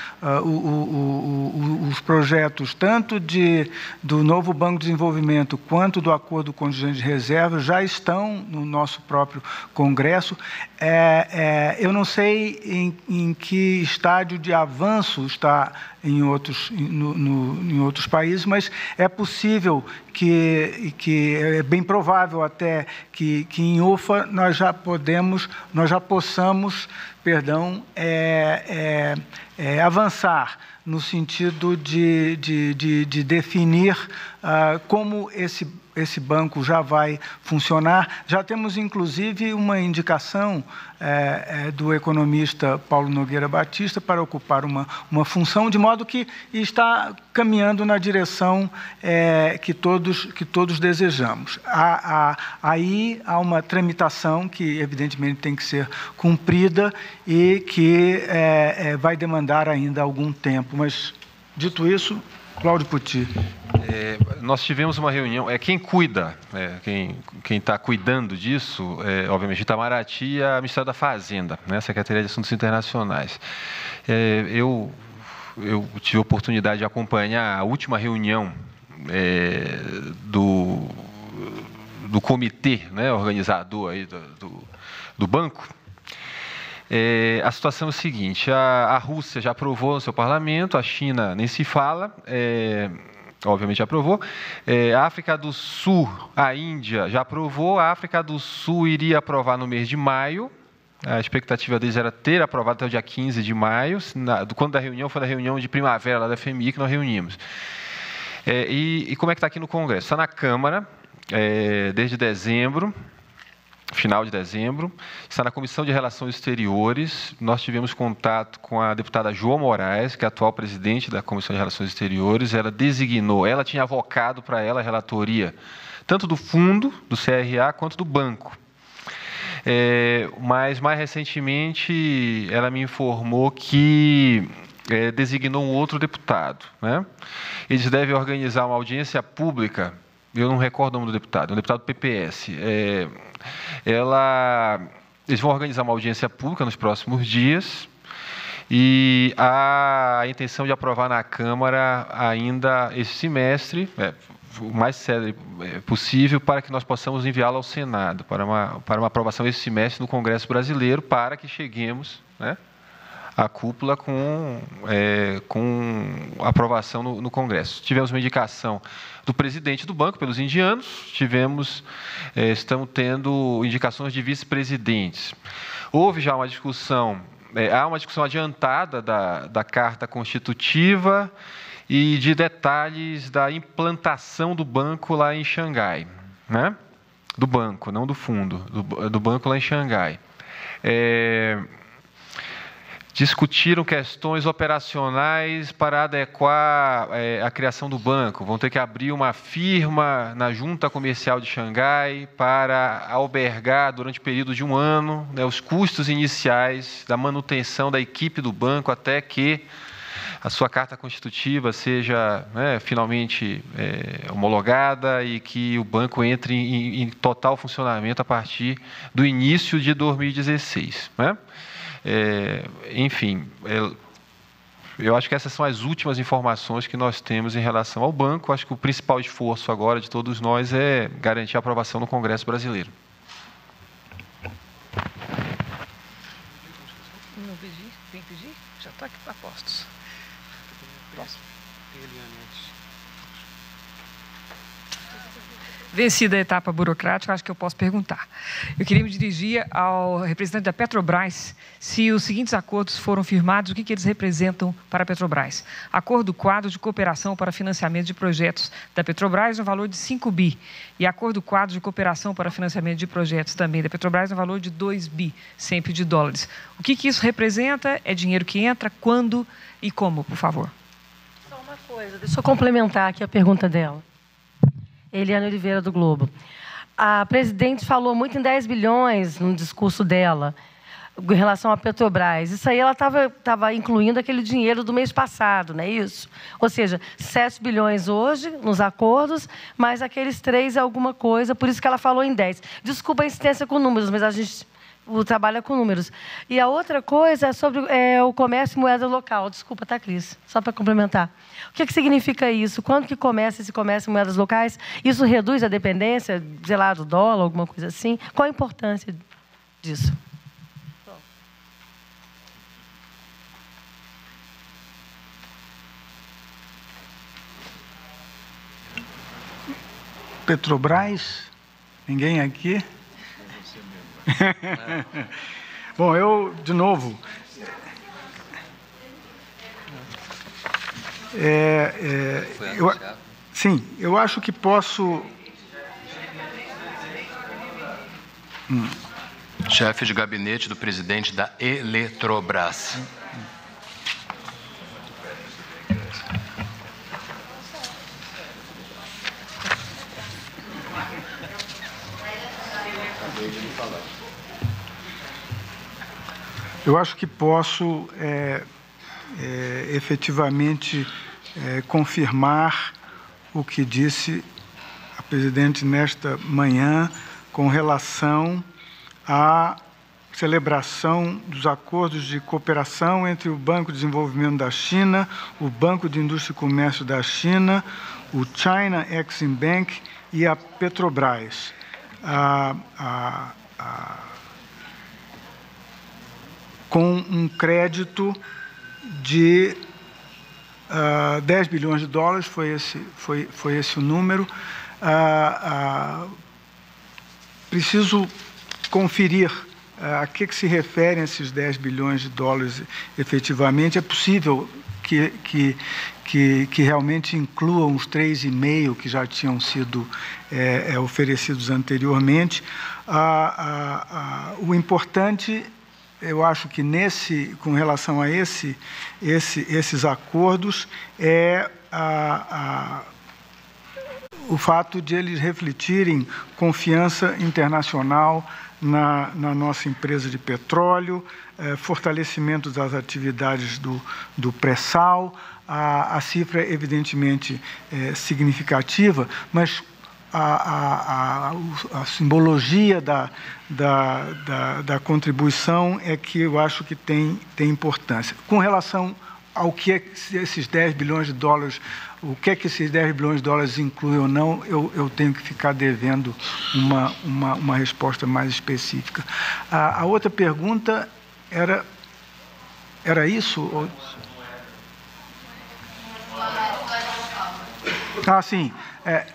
Speaker 3: os projetos tanto de do novo Banco de Desenvolvimento quanto do acordo contingente de reserva já estão no nosso próprio Congresso. É, é, eu não sei em, em que estádio de avanço está em outros, no, no, em outros países, mas é possível que, que é bem provável até que, que em UFA nós já podemos, nós já possamos, perdão, é, é, é avançar no sentido de, de, de, de definir uh, como esse esse banco já vai funcionar. Já temos, inclusive, uma indicação é, é, do economista Paulo Nogueira Batista para ocupar uma, uma função, de modo que está caminhando na direção é, que, todos, que todos desejamos. Há, há, aí há uma tramitação que, evidentemente, tem que ser cumprida e que é, é, vai demandar ainda algum tempo. Mas, dito isso, Cláudio Puti.
Speaker 5: É, nós tivemos uma reunião, é quem cuida, é, quem está cuidando disso, é, obviamente, Itamaraty e a Ministério da Fazenda, né, Secretaria de Assuntos Internacionais. É, eu, eu tive a oportunidade de acompanhar a última reunião é, do, do comitê né, organizador aí do, do, do banco, é, a situação é a seguinte: a, a, Rússia já aprovou no seu parlamento, a China nem se fala, é, obviamente aprovou. É, a África do Sul, a Índia já aprovou, a África do Sul iria aprovar no mês de maio. A expectativa deles era ter aprovado até o dia 15 de maio. Na, quando da reunião, foi da reunião de primavera lá da FMI que nós reunimos. É, e, e, como é que está aqui no Congresso? Está na Câmara, é, desde dezembro final de dezembro. Está na Comissão de Relações Exteriores. Nós tivemos contato com a deputada João Moraes, que é atual presidente da Comissão de Relações Exteriores. Ela designou, ela tinha avocado para ela a relatoria, tanto do fundo, do CRA, quanto do banco. É, mas, mais recentemente, ela me informou que é, designou um outro deputado. Né? Eles devem organizar uma audiência pública eu não recordo o nome do deputado, é um deputado do PPS. É, ela, eles vão organizar uma audiência pública nos próximos dias e a intenção de aprovar na Câmara ainda esse semestre, é, o mais cedo possível, para que nós possamos enviá-la ao Senado, para uma, para uma aprovação esse semestre no Congresso Brasileiro, para que cheguemos né, à cúpula com, é, com aprovação no, no Congresso. Tivemos uma indicação do presidente do banco pelos indianos, tivemos, é, estamos tendo indicações de vice-presidentes. Houve já uma discussão, é, há uma discussão adiantada da, da carta constitutiva e de detalhes da implantação do banco lá em Xangai. Né? do banco, não do fundo, do, do banco lá em Xangai. É, discutiram questões operacionais para adequar é, a criação do banco. Vão ter que abrir uma firma na junta comercial de Xangai para albergar durante o período de um ano né, os custos iniciais da manutenção da equipe do banco até que a sua carta constitutiva seja né, finalmente é, homologada e que o banco entre em, em, total funcionamento a partir do início de 2016. Né? É, enfim, é, eu acho que essas são as últimas informações que nós temos em relação ao banco. Acho que o principal esforço agora de todos nós é garantir a aprovação no Congresso brasileiro.
Speaker 8: Não pedir? Vem pedir? Já está aqui para postos. Próximo. Vencida a etapa burocrática, acho que eu posso perguntar. Eu queria me dirigir ao representante da Petrobras se os seguintes acordos foram firmados, o que, que eles representam para a Petrobras. Acordo quadro de cooperação para financiamento de projetos da Petrobras no valor de 5 bi. E acordo quadro de cooperação para financiamento de projetos também da Petrobras no valor de 2 bi, sempre de dólares. O que, que isso representa? É dinheiro que entra, quando e como, por favor?
Speaker 13: Só uma coisa, deixa eu complementar aqui a pergunta dela. Eliane Oliveira, do Globo. A presidente falou muito em 10 bilhões no discurso dela em relação à Petrobras. Isso aí ela estava incluindo aquele dinheiro do mês passado, não é isso? Ou seja, 7 bilhões hoje nos acordos, mais aqueles 3 alguma coisa, por isso que ela falou em 10. Desculpa a insistência com números, mas a gente o trabalho é com números. E a outra coisa é sobre é, o comércio e moeda local. Desculpa, tá, Cris? Só para complementar. O que, que significa isso? Quando que começa esse comércio em moedas locais? Isso reduz a dependência, sei lá, do dólar, alguma coisa assim? Qual a importância disso?
Speaker 3: Petrobras? Ninguém aqui? Bom, eu, de novo. É, é, eu, sim, eu acho que posso.
Speaker 14: Hum. Chefe de gabinete do presidente da Eletrobras.
Speaker 3: Eu acho que posso é, é, efetivamente é, confirmar o que disse a presidente nesta manhã com relação à celebração dos acordos de cooperação entre o Banco de Desenvolvimento da China, o Banco de Indústria e Comércio da China, o China Exim Bank e a Petrobras. A, a, a, com um crédito de uh, ah, 10 bilhões de dólares, foi esse, foi, foi esse o número. Uh, uh, preciso conferir a que, que se referem esses 10 bilhões de dólares efetivamente. É possível que, que, que, que realmente incluam os 3,5 que já tinham sido é, é, oferecidos anteriormente. o importante eu acho que nesse, com relação a esse, esse, esses acordos, é a, a, o fato de eles refletirem confiança internacional na, na nossa empresa de petróleo, é, fortalecimento das atividades do, do pré-sal, a, a, cifra é evidentemente é, significativa, mas a, a, a, a simbologia da, da, da, da, contribuição é que eu acho que tem, tem importância. Com relação ao que é esses 10 bilhões de dólares, o que é que esses 10 bilhões de dólares incluem ou não, eu, eu tenho que ficar devendo uma, uma, uma resposta mais específica. A, a outra pergunta era, era isso? Ah, sim. É,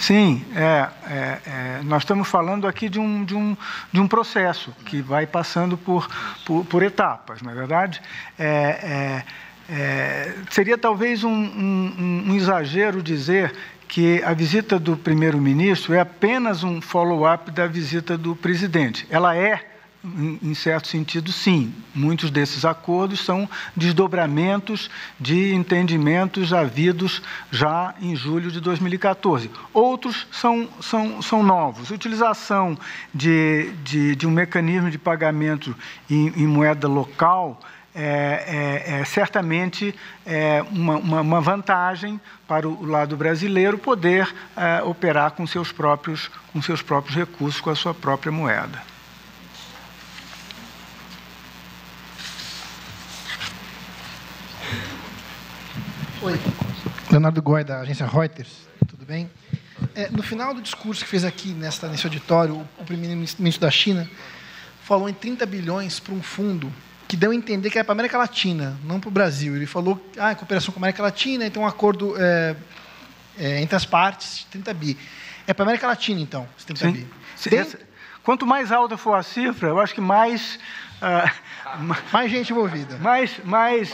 Speaker 3: Sim, é, é, é, nós estamos falando aqui de um, de um, de um processo que vai passando por, por, por etapas, na é verdade. É, é, é, seria talvez um, um, um exagero dizer que a visita do primeiro-ministro é apenas um follow-up da visita do presidente. Ela é em certo sentido, sim. Muitos desses acordos são desdobramentos de entendimentos havidos já em julho de 2014. Outros são, são, são novos. Utilização de, de, de um mecanismo de pagamento em, em moeda local é, é, é, certamente é uma, uma, uma, vantagem para o lado brasileiro poder é, operar com seus, próprios, com seus próprios recursos, com a sua própria moeda.
Speaker 15: Oi. Leonardo Goi, da agência Reuters. Tudo bem? É, no final do discurso que fez aqui nesta, nesse auditório, o, primeiro-ministro da China falou em 30 bilhões para um fundo que deu a entender que era para a América Latina, não para o Brasil. Ele falou ah, cooperação com a América Latina, então um acordo é, é, entre as partes, 30 bi. É para a América Latina, então, 30 Sim. bi.
Speaker 3: Tem... Quanto mais alta for a cifra, eu acho que mais uh,
Speaker 15: mais gente envolvida.
Speaker 3: Mais, mais,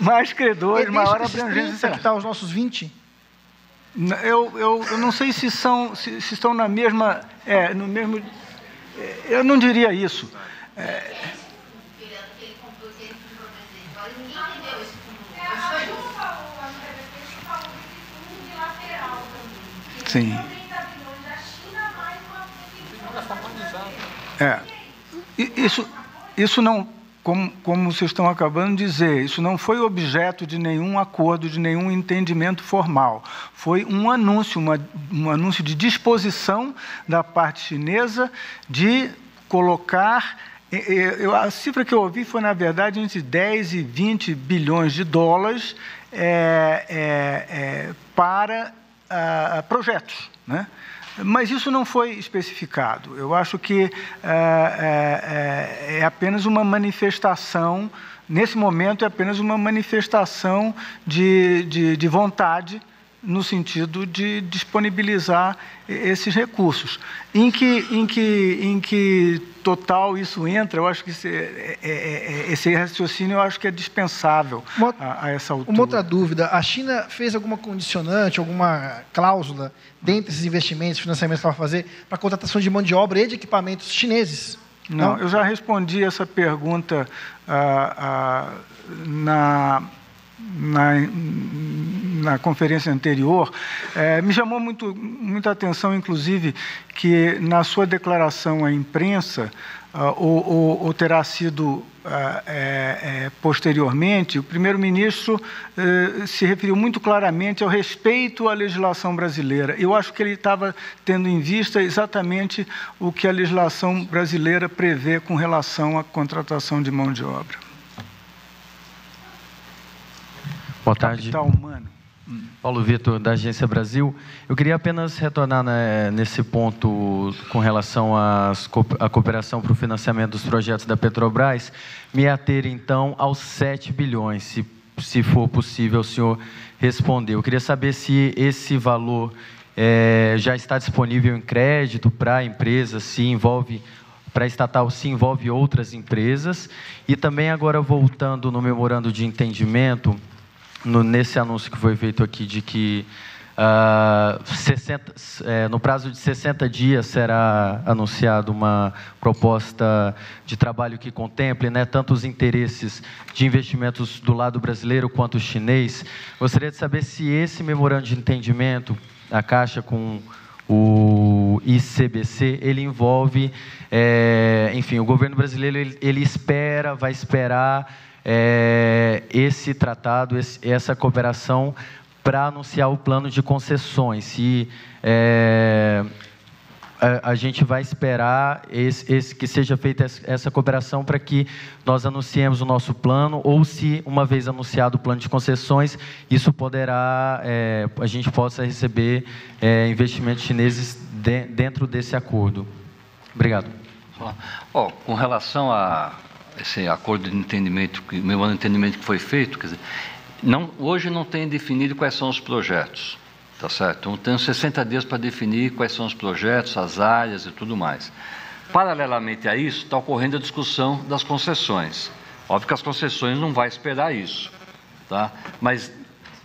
Speaker 3: mais credores, maior
Speaker 15: abrangência. Será que está os nossos 20?
Speaker 3: Eu, eu, eu não sei se, são, se, se estão na mesma. É, no mesmo. É, eu não diria isso. É, Sim. É. Isso, isso não, como, como vocês estão acabando de dizer, isso não foi objeto de nenhum acordo, de nenhum entendimento formal. Foi um anúncio, uma, um anúncio de disposição da parte chinesa de colocar. Eu, a cifra que eu ouvi foi, na verdade, entre 10 e 20 bilhões de dólares é, é, é, para ah, projetos. Né? Mas isso não foi especificado. Eu acho que é, é, é apenas uma manifestação, nesse momento, é apenas uma manifestação de, de, de vontade no sentido de disponibilizar esses recursos. Em que, em que, em que total isso entra, eu acho que esse, é, é, é, esse raciocínio eu acho que é dispensável uma, a, a, essa altura.
Speaker 15: Uma outra dúvida, a China fez alguma condicionante, alguma cláusula dentro desses investimentos, financiamentos que ela vai fazer, para contratação de mão de obra e de equipamentos chineses?
Speaker 3: Não, Não? eu já respondi essa pergunta ah, ah, na na, na conferência anterior, é, me chamou muito, muita atenção, inclusive, que na sua declaração à imprensa, ou, ou, ou, terá sido uh, é, é, posteriormente, o primeiro-ministro uh, se referiu muito claramente ao respeito à legislação brasileira. Eu acho que ele estava tendo em vista exatamente o que a legislação brasileira prevê com relação à contratação de mão de obra.
Speaker 16: Boa tarde. Capital humano. Paulo Vitor, da Agência Brasil. Eu queria apenas retornar né, nesse ponto com relação à cooperação para o financiamento dos projetos da Petrobras, me ater então aos 7 bilhões, se, se for possível o senhor responder. Eu queria saber se esse valor é, já está disponível em crédito para empresas, se envolve para a estatal se envolve outras empresas e também agora voltando no memorando de entendimento no, nesse anúncio que foi feito aqui de que uh, ah, 60, é, no prazo de 60 dias será anunciada uma proposta de trabalho que contemple né, tanto os interesses de investimentos do lado brasileiro quanto chinês. Gostaria de saber se esse memorando de entendimento, a Caixa com o ICBC, ele envolve, é, enfim, o governo brasileiro ele, ele espera, vai esperar é, esse tratado, esse, essa cooperação para anunciar o plano de concessões. Se é, a, a, gente vai esperar esse, esse, que seja feita essa cooperação para que nós anunciemos o nosso plano, ou se, uma vez anunciado o plano de concessões, isso poderá, é, a gente possa receber é, investimentos chineses de, dentro desse acordo. Obrigado.
Speaker 6: Oh, com relação a esse acordo de entendimento, memorando de entendimento que foi feito, quer dizer, não, hoje não tem definido quais são os projetos, tá certo? Então, tem 60 dias para definir quais são os projetos, as áreas e tudo mais. Paralelamente a isso, está ocorrendo a discussão das concessões. Óbvio que as concessões não vai esperar isso. tá? Mas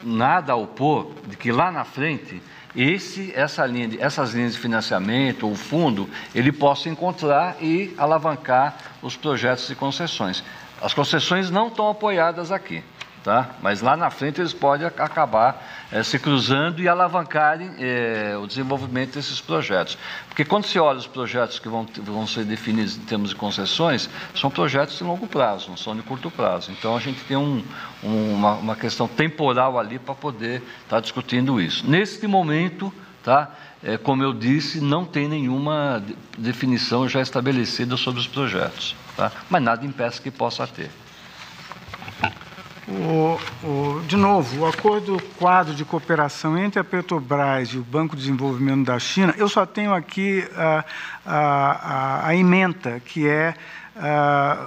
Speaker 6: nada a opor de que lá na frente esse, essa linha essas linhas de financiamento, o fundo, ele possa encontrar e alavancar os projetos de concessões. As concessões não estão apoiadas aqui, tá? mas lá na frente eles podem acabar é, se cruzando e alavancarem é, o desenvolvimento desses projetos. Porque quando se olha os projetos que vão, vão ser definidos em termos de concessões, são projetos de longo prazo, não são de curto prazo. Então a gente tem um, um, uma, uma, questão temporal ali para poder estar tá discutindo isso. Neste momento, tá? É, como eu disse, não tem nenhuma definição já estabelecida sobre os projetos, tá? mas nada impeça que possa ter.
Speaker 3: O, o, de novo, o acordo quadro de cooperação entre a Petrobras e o Banco de Desenvolvimento da China, eu só tenho aqui a, a, a, ementa, que é a,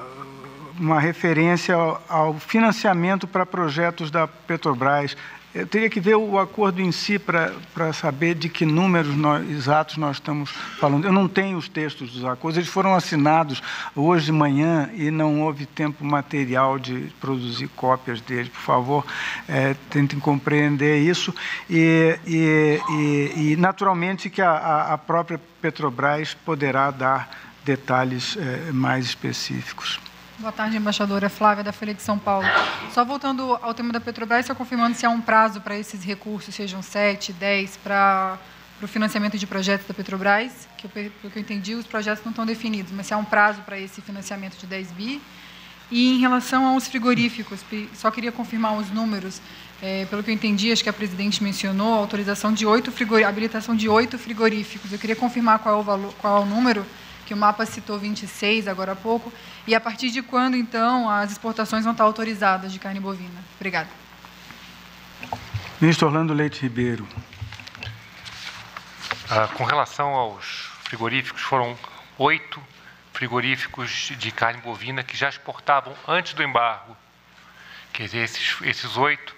Speaker 3: uma referência ao, ao financiamento para projetos da Petrobras eu teria que ver o acordo em si para saber de que números nós, exatos nós estamos falando. Eu não tenho os textos dos acordos, eles foram assinados hoje de manhã e não houve tempo material de produzir cópias deles. Por favor, é, tentem compreender isso. E, e, e, e naturalmente, que a, a, própria Petrobras poderá dar detalhes é, mais específicos.
Speaker 17: Boa tarde, embaixadora Flávia, da Folha de São Paulo. Só voltando ao tema da Petrobras, só confirmando se há um prazo para esses recursos, sejam 7, 10, para, para o financiamento de projetos da Petrobras, que, eu, pelo que eu entendi, os projetos não estão definidos, mas se há um prazo para esse financiamento de 10 bi. E em relação aos frigoríficos, só queria confirmar os números. É, pelo que eu entendi, acho que a presidente mencionou, autorização de oito habilitação de oito frigoríficos. Eu queria confirmar qual é o, valor, qual é o número que o mapa citou 26 agora há pouco, e a partir de quando, então, as exportações vão estar autorizadas de carne bovina? Obrigada.
Speaker 3: Ministro Orlando Leite Ribeiro.
Speaker 18: Ah, com relação aos frigoríficos, foram oito frigoríficos de carne bovina que já exportavam antes do embargo. Quer dizer, esses, esses oito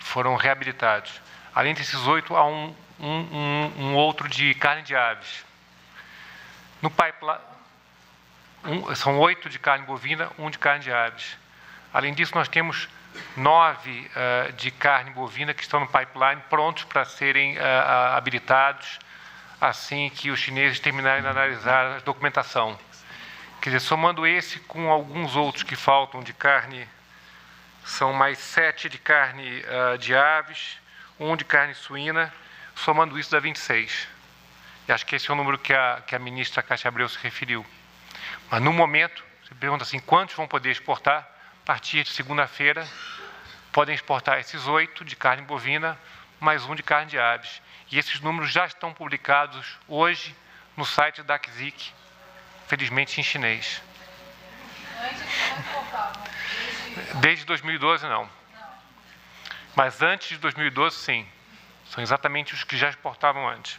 Speaker 18: foram reabilitados. Além desses oito, há um, um, um, um outro de carne de aves. No pipeline, um, são oito de carne bovina, um de carne de aves. Além disso, nós temos nove uh, de carne bovina que estão no pipeline, prontos para serem uh, habilitados assim que os chineses terminarem de analisar a documentação. Quer dizer, somando esse com alguns outros que faltam de carne, são mais sete de carne uh, de aves, um de carne suína, somando isso dá 26. E acho que esse é o número que a, que a ministra Cátia Abreu se referiu. Mas, no momento, você pergunta assim, quantos vão poder exportar? A partir de segunda-feira, podem exportar esses oito de carne bovina, mais um de carne de aves. E esses números já estão publicados hoje no site da ACSIC, felizmente em chinês. Desde 2012, não. Mas antes de 2012, sim. São exatamente os que já exportavam antes.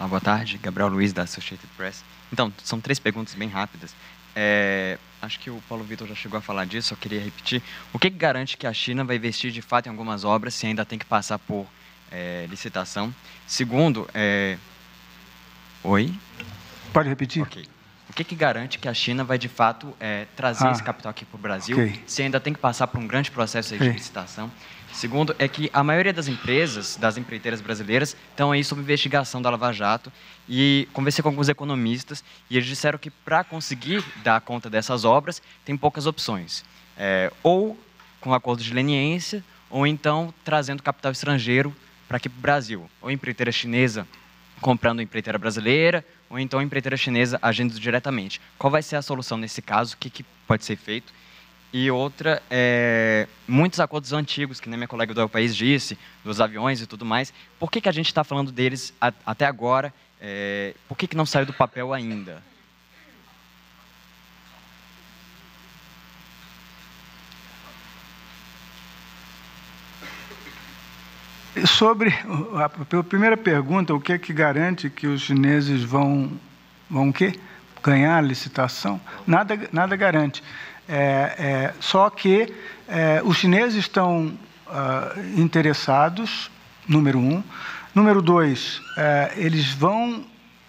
Speaker 16: Ah, boa tarde, Gabriel Luiz, da Associated Press. Então, são três perguntas bem rápidas. É, acho que o Paulo Vitor já chegou a falar disso, só queria repetir. O que, que, garante que a China vai investir de fato em algumas obras se ainda tem que passar por é, licitação? Segundo, é... Oi?
Speaker 3: Pode repetir?
Speaker 16: Ok. O que, que garante que a China vai de fato é, trazer ah, esse capital aqui para o Brasil okay. se ainda tem que passar por um grande processo okay. de licitação? Segundo, é que a maioria das empresas, das empreiteiras brasileiras, estão aí sob investigação da Lava Jato. E conversei com alguns economistas e eles disseram que para conseguir dar conta dessas obras, tem poucas opções. É, ou com acordo de leniência, ou então trazendo capital estrangeiro para aqui para o Brasil. Ou empreiteira chinesa comprando empreiteira brasileira, ou então empreiteira chinesa agindo diretamente. Qual vai ser a solução nesse caso? O que, que pode ser feito? E outra, é, muitos acordos antigos, que nem minha colega do El País disse, dos aviões e tudo mais, por que, que a gente está falando deles a, até agora? É, por que, que não saiu do papel ainda?
Speaker 3: Sobre a, primeira pergunta, o que é que garante que os chineses vão, vão quê? ganhar a licitação? Nada, nada garante. É, é, só que é, os chineses estão uh, interessados, número um. Número dois, é, eles vão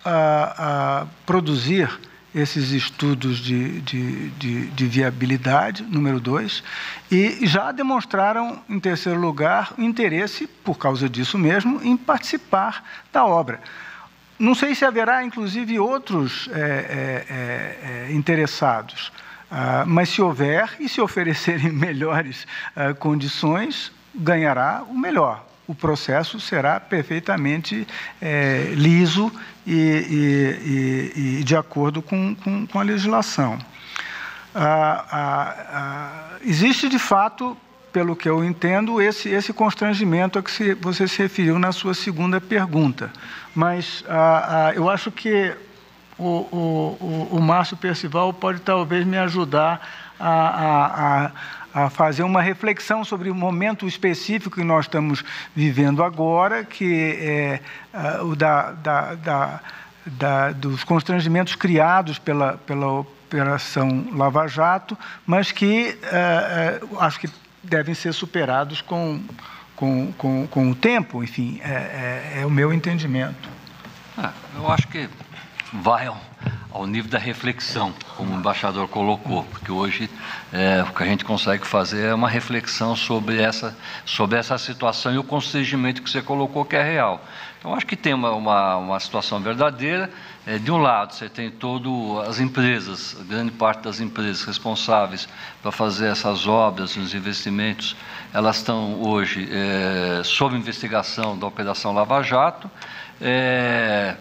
Speaker 3: uh, uh, produzir esses estudos de, de, de, de, viabilidade, número dois, e já demonstraram, em terceiro lugar, interesse, por causa disso mesmo, em participar da obra. Não sei se haverá, inclusive, outros é, é, é, interessados, ah, mas se houver e se oferecerem melhores ah, condições, ganhará o melhor. O processo será perfeitamente é, liso e, e, e, de acordo com, com, com a legislação. Ah, ah, existe, de fato, pelo que eu entendo, esse, esse constrangimento a que se, você se referiu na sua segunda pergunta. Mas eu acho que o, o, o, o Márcio Percival pode talvez me ajudar a, a, a, fazer uma reflexão sobre o momento específico que nós estamos vivendo agora, que é o da, da, da, da, dos constrangimentos criados pela, pela Operação Lava Jato, mas que uh, acho que devem ser superados com, com, com, com o tempo, enfim, é, é, é o meu entendimento.
Speaker 6: Ah, eu acho que ao, ao, nível da reflexão, como o embaixador colocou, porque hoje é, o que a gente consegue fazer é uma reflexão sobre essa, sobre essa situação e o constrangimento que você colocou, que é real. Então, acho que tem uma, uma, uma situação verdadeira. É, de um lado, você tem todas as empresas, grande parte das empresas responsáveis para fazer essas obras, os investimentos, elas estão hoje é, sob investigação da Operação Lava Jato. É,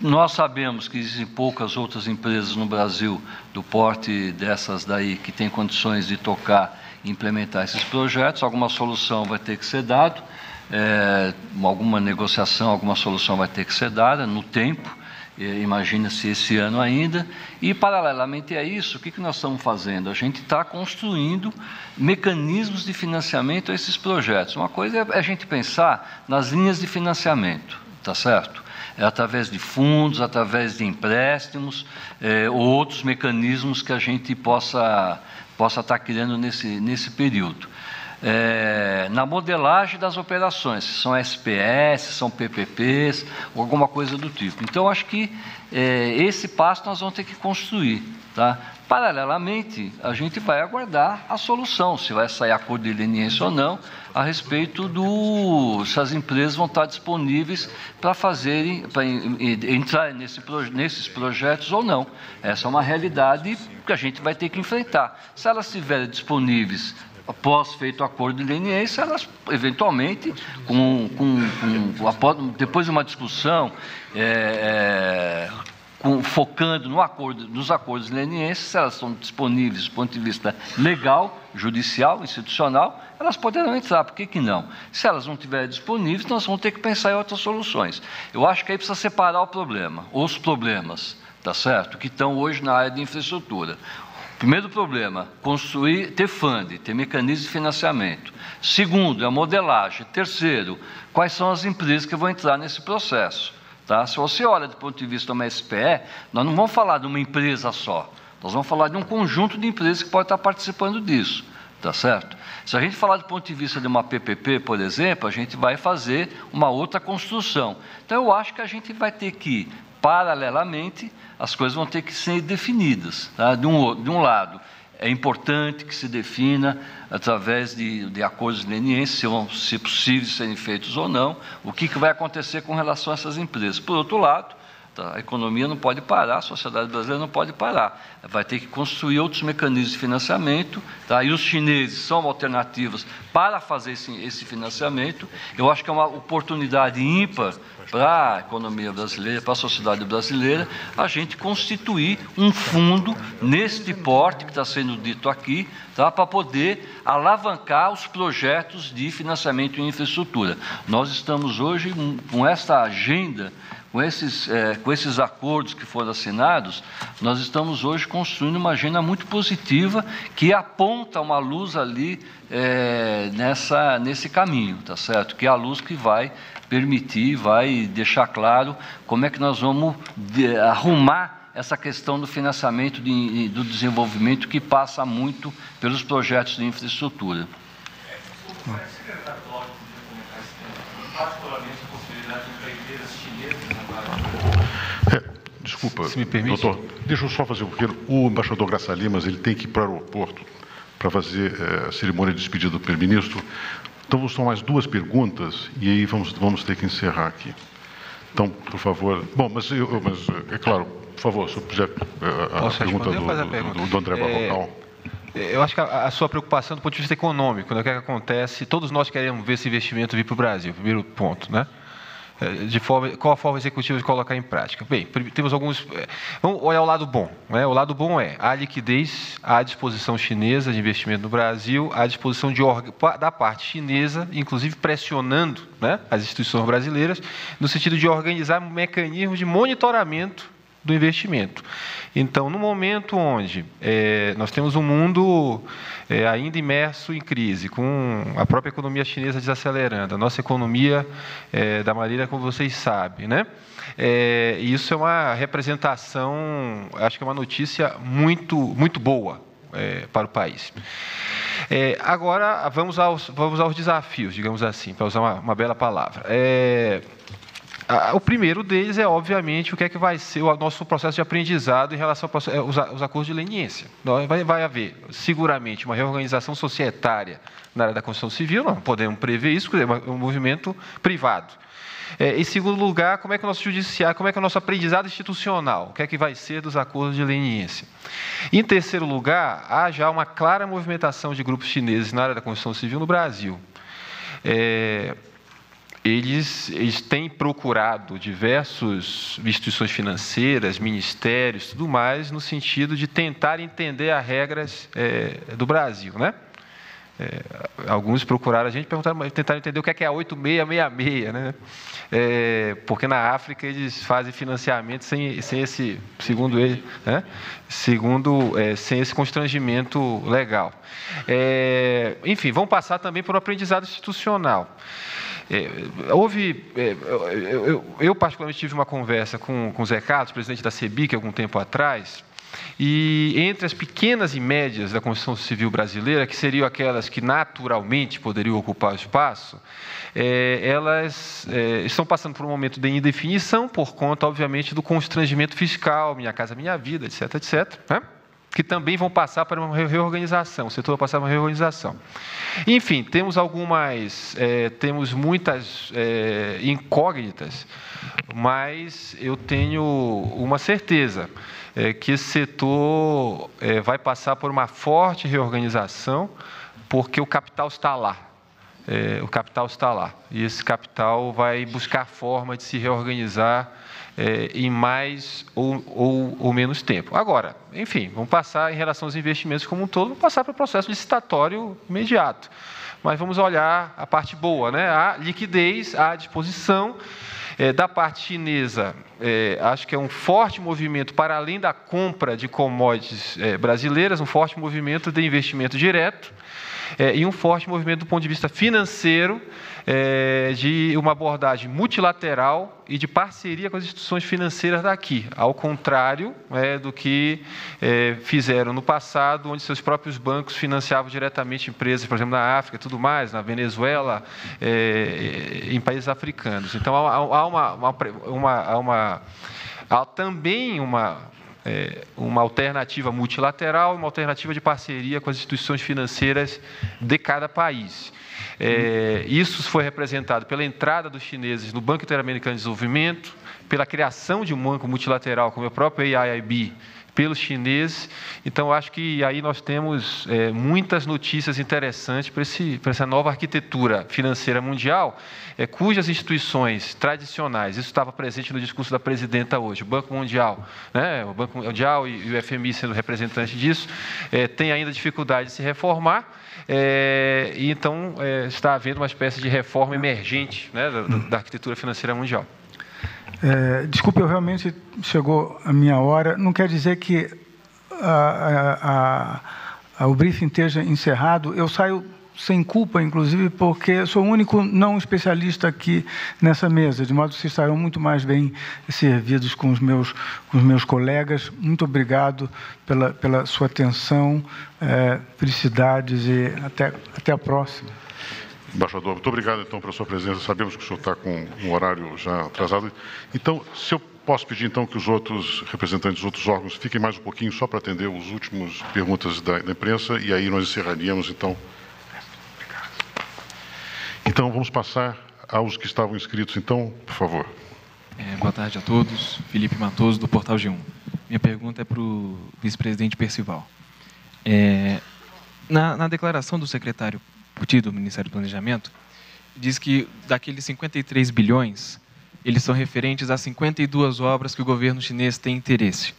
Speaker 6: nós sabemos que existem poucas outras empresas no Brasil do porte dessas daí que têm condições de tocar e implementar esses projetos. Alguma solução vai ter que ser dada é, alguma negociação, alguma solução vai ter que ser dada no tempo, é, imagina-se esse ano ainda, e paralelamente a isso, o que, que nós estamos fazendo? A gente está construindo mecanismos de financiamento a esses projetos. Uma coisa é a gente pensar nas linhas de financiamento, tá certo? É através de fundos, através de empréstimos, é, ou outros mecanismos que a gente possa possa estar tá criando nesse, nesse período é, na modelagem das operações, se são SPS, se são PPPs, alguma coisa do tipo. Então, acho que é, esse passo nós vamos ter que construir. Tá? Paralelamente, a gente vai aguardar a solução, se vai sair acordo de leniência ou não, a respeito do se as empresas vão estar disponíveis para fazerem, para entrar nesse, nesses projetos ou não. Essa é uma realidade que a gente vai ter que enfrentar. Se elas estiverem disponíveis após feito o acordo de leniência, elas eventualmente, com, com, com depois de uma discussão, é, é, focando no acordo, nos acordos leniência, se elas estão disponíveis do ponto de vista legal, judicial, institucional, elas poderão entrar, por que, que não? Se elas não estiverem disponíveis, nós vamos ter que pensar em outras soluções. Eu acho que aí precisa separar o problema, os problemas, tá certo? Que estão hoje na área de infraestrutura. Primeiro problema, construir, ter fundo, ter mecanismo de financiamento. Segundo, é a modelagem. Terceiro, quais são as empresas que vão entrar nesse processo. Tá? Se você olha do ponto de vista de uma SPE, nós não vamos falar de uma empresa só. Nós vamos falar de um conjunto de empresas que podem estar participando disso. Tá certo? Se a gente falar do ponto de vista de uma PPP, por exemplo, a gente vai fazer uma outra construção. Então, eu acho que a gente vai ter que, paralelamente, as coisas vão ter que ser definidas. Tá? De, um, de um lado, é importante que se defina, através de, de acordos lenienses, se, vão, se possíveis serem feitos ou não, o que, que vai acontecer com relação a essas empresas. Por outro lado, tá, a economia não pode parar, a sociedade brasileira não pode parar. Vai ter que construir outros mecanismos de financiamento, tá? e os chineses são alternativas para fazer esse, esse financiamento. Eu acho que é uma oportunidade ímpar para a economia brasileira, para a sociedade brasileira, a gente constituir um fundo neste porte que está sendo dito aqui, tá, para poder alavancar os projetos de financiamento em infraestrutura. Nós estamos hoje com esta agenda com esses, é, com esses acordos que foram assinados, nós estamos hoje construindo uma agenda muito positiva que aponta uma luz ali é, nessa, nesse caminho, tá certo? Que é a luz que vai permitir, vai deixar claro como é que nós vamos de, arrumar essa questão do financiamento de, do desenvolvimento que passa muito pelos projetos de infraestrutura.
Speaker 2: Desculpa,
Speaker 5: se me permite.
Speaker 2: doutor, deixa eu só fazer um pequeno. O embaixador Graça Limas ele tem que ir para o aeroporto para fazer a cerimônia de despedida do primeiro-ministro. Então, são mais duas perguntas e aí vamos, vamos ter que encerrar aqui. Então, por favor. Bom, mas, eu, mas é claro, por favor, se eu puder, a, a pergunta do, a pergunta do, do, André Barrocal.
Speaker 5: É, eu acho que a, a, sua preocupação do ponto de vista econômico, né, o que, é que acontece, todos nós queremos ver esse investimento vir para o Brasil, primeiro ponto, né? É, de forma, qual a forma executiva de colocar em prática? Bem, temos alguns. É, vamos olhar o lado bom. Né? O lado bom é a liquidez à disposição chinesa de investimento no Brasil, à disposição de, da parte chinesa, inclusive pressionando né, as instituições brasileiras, no sentido de organizar mecanismos de monitoramento do investimento. Então, no momento onde é, nós temos um mundo é, ainda imerso em crise, com a própria economia chinesa desacelerando, a nossa economia é, da maneira como vocês sabem, né? É, isso é uma representação, acho que é uma notícia muito, muito boa é, para o país. É, agora, vamos aos, vamos aos desafios, digamos assim, para usar uma, uma bela palavra. É, o primeiro deles é, obviamente, o que é que vai ser o nosso processo de aprendizado em relação aos é, acordos de leniência. Vai, haver, seguramente, uma reorganização societária na área da construção civil, não podemos prever isso, porque é um movimento privado. É, em segundo lugar, como é que o nosso judiciário, como é que o nosso aprendizado institucional, o que é que vai ser dos acordos de leniência. Em terceiro lugar, há já uma clara movimentação de grupos chineses na área da construção civil no Brasil. É, eles, eles têm procurado diversas instituições financeiras, ministérios, tudo mais, no sentido de tentar entender as regras é, do Brasil, né? É, alguns procuraram a gente perguntaram, tentaram entender o que é, que é a 8666, né? É, porque na África eles fazem financiamento sem, sem esse, segundo ele, né? segundo, é, sem esse constrangimento legal. Enfim, vão passar também por um aprendizado institucional. É, houve, é, eu, eu, eu, particularmente tive uma conversa com, com o Zé Carlos, presidente da CEBIC, algum tempo atrás, e entre as pequenas e médias da construção civil brasileira, que seriam aquelas que naturalmente poderiam ocupar o espaço, é, elas é, estão passando por um momento de indefinição, por conta, obviamente, do constrangimento fiscal, Minha Casa Minha Vida, etc., etc., né? Que também vão passar para uma reorganização, o setor vai passar para uma reorganização. Enfim, temos algumas, é, temos muitas é, incógnitas, mas eu tenho uma certeza é, que esse setor vai passar por uma forte reorganização, porque o capital está lá. O capital está lá. E esse capital vai buscar forma de se reorganizar é, em mais ou, ou, ou, menos tempo. Agora, enfim, vamos passar em relação aos investimentos como um todo, vamos passar para o processo licitatório imediato. Mas vamos olhar a parte boa, né? a liquidez, a disposição. É, da parte chinesa, é, acho que é um forte movimento para além da compra de commodities brasileiras, um forte movimento de investimento direto e um forte movimento do ponto de vista financeiro é, de uma abordagem multilateral e de parceria com as instituições financeiras daqui, ao contrário é, do que é, fizeram no passado, onde seus próprios bancos financiavam diretamente empresas, por exemplo, na África, tudo mais, na Venezuela, é, em países africanos. Então há, há uma, uma, uma, uma há também uma é, uma alternativa multilateral, uma alternativa de parceria com as instituições financeiras de cada país. É, isso foi representado pela entrada dos chineses no Banco Interamericano de Desenvolvimento, pela criação de um banco multilateral, como o próprio AIIB, pelos chineses. Então, acho que aí nós temos é, muitas notícias interessantes para, esse, para essa nova arquitetura financeira mundial, é, cujas instituições tradicionais, isso estava presente no discurso da presidenta hoje, o Banco Mundial, né, o Banco Mundial e, e o FMI sendo representantes disso, é, tem ainda dificuldade de se reformar. É, e então é, está havendo uma espécie de reforma emergente né, da, da arquitetura financeira mundial.
Speaker 3: É, desculpe, eu realmente chegou a minha hora. Não quer dizer que a, a, a, o briefing esteja encerrado. Eu saio sem culpa, inclusive, porque sou o único não especialista aqui nessa mesa, de modo que vocês estarão muito mais bem servidos com os meus, com os meus colegas. Muito obrigado pela, pela sua atenção, é, felicidades e até, até a próxima.
Speaker 2: Embaixador, muito obrigado então pela sua presença. Sabemos que o senhor está com um horário já atrasado. Então, se eu Posso pedir, então, que os outros representantes dos outros órgãos fiquem mais um pouquinho só para atender os últimos perguntas da, da imprensa e aí nós encerraríamos, então. Então, vamos passar aos que estavam inscritos, então, por favor.
Speaker 19: É, boa tarde a todos. Felipe Matoso, do Portal G1. Minha pergunta é para o vice-presidente Percival. É, na, na, declaração do secretário Puti, do Ministério do Planejamento, diz que daqueles 53 bilhões, eles são referentes a 52 obras que o governo chinês tem interesse.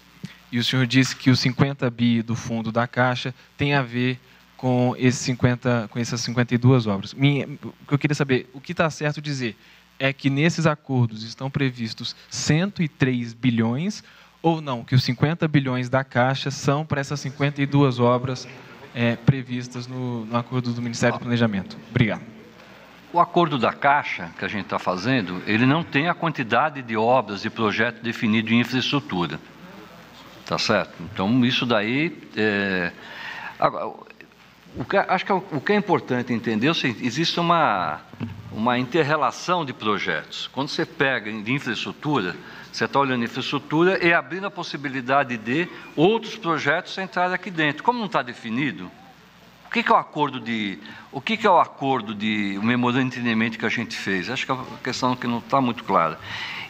Speaker 19: E o senhor disse que os 50 bi do fundo da Caixa tem a ver com, esses 50, com essas 52 obras. Minha, o que eu queria saber, o que está certo dizer é que nesses acordos estão previstos 103 bilhões ou não, que os 50 bilhões da Caixa são para essas 52 obras é, previstas no, no acordo do Ministério do Planejamento. Obrigado.
Speaker 6: O acordo da Caixa que a gente está fazendo, ele não tem a quantidade de obras e projetos definido em infraestrutura. Tá certo? Então, isso daí. É... Agora, que, acho que é o que é importante entender é existe uma, uma inter-relação de projetos. Quando você pega de infraestrutura, você está olhando infraestrutura e abrindo a possibilidade de outros projetos entrarem aqui dentro. Como não está definido, o que, que é o acordo de. O que, que é o acordo de. o memorando de entendimento que a gente fez? Acho que é uma questão que não está muito clara.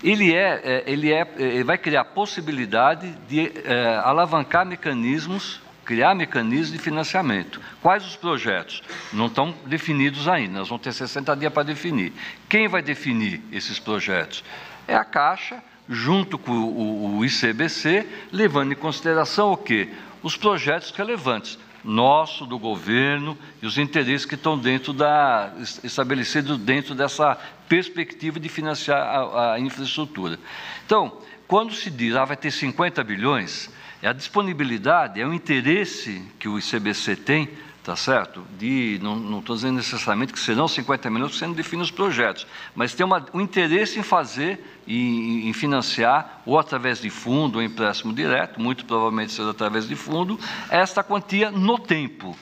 Speaker 6: Ele, é, é ele, é, ele vai criar a possibilidade de é, alavancar mecanismos criar mecanismos de financiamento. Quais os projetos? Não estão definidos ainda, nós vamos ter 60 dias para definir. Quem vai definir esses projetos? É a Caixa, junto com o, o ICBC, levando em consideração o quê? Os projetos relevantes nosso, do governo e os interesses que estão dentro da estabelecidos dentro dessa perspectiva de financiar a, a infraestrutura. Então, quando se diz ah, vai ter 50 bilhões, é a disponibilidade, é o interesse que o ICBC tem, tá certo? De, não estou dizendo necessariamente que serão 50 milhões, porque você não define os projetos, mas tem uma, um interesse em fazer, em, em financiar, ou através de fundo, ou empréstimo direto, muito provavelmente será através de fundo, esta quantia no tempo.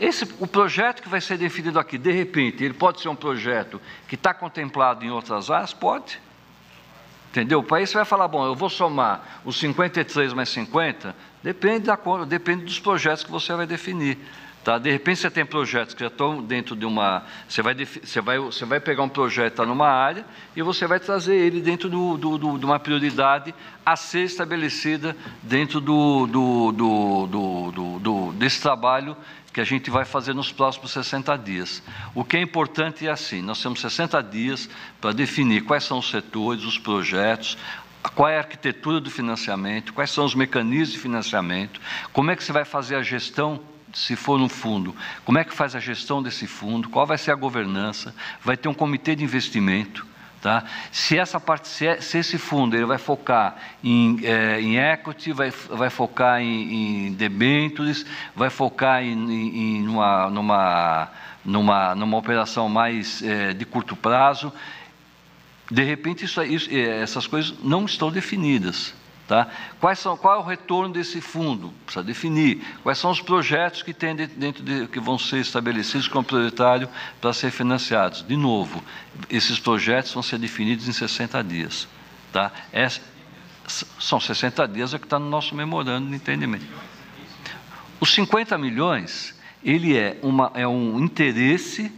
Speaker 6: Esse, o projeto que vai ser definido aqui, de repente, ele pode ser um projeto que está contemplado em outras áreas? Pode. Entendeu? Para isso você vai falar, bom, eu vou somar os 53 mais 50, depende, da, depende dos projetos que você vai definir. Tá? De repente você tem projetos que já estão dentro de uma. Você vai, você vai, você vai pegar um projeto está numa área e você vai trazer ele dentro do, do, do, de uma prioridade a ser estabelecida dentro do, do, do, do, do, desse trabalho que a gente vai fazer nos próximos 60 dias. O que é importante é assim: nós temos 60 dias para definir quais são os setores, os projetos, qual é a arquitetura do financiamento, quais são os mecanismos de financiamento, como é que você vai fazer a gestão se for no fundo, como é que faz a gestão desse fundo, qual vai ser a governança, vai ter um comitê de investimento, Tá? Se, essa parte, se, é, se, esse fundo ele vai focar em, é, em equity, vai, vai focar em, em debentures, vai focar em, em numa, numa, numa, numa operação mais é, de curto prazo, de repente isso, isso, é, essas coisas não estão definidas. Tá? Quais são, qual é o retorno desse fundo? Precisa definir. Quais são os projetos que tem dentro de, que vão ser estabelecidos como prioritário para ser financiados? De novo, esses projetos vão ser definidos em 60 dias. Tá? É, são 60 dias é que está no nosso memorando de entendimento. Os 50 milhões, ele é, uma, é um interesse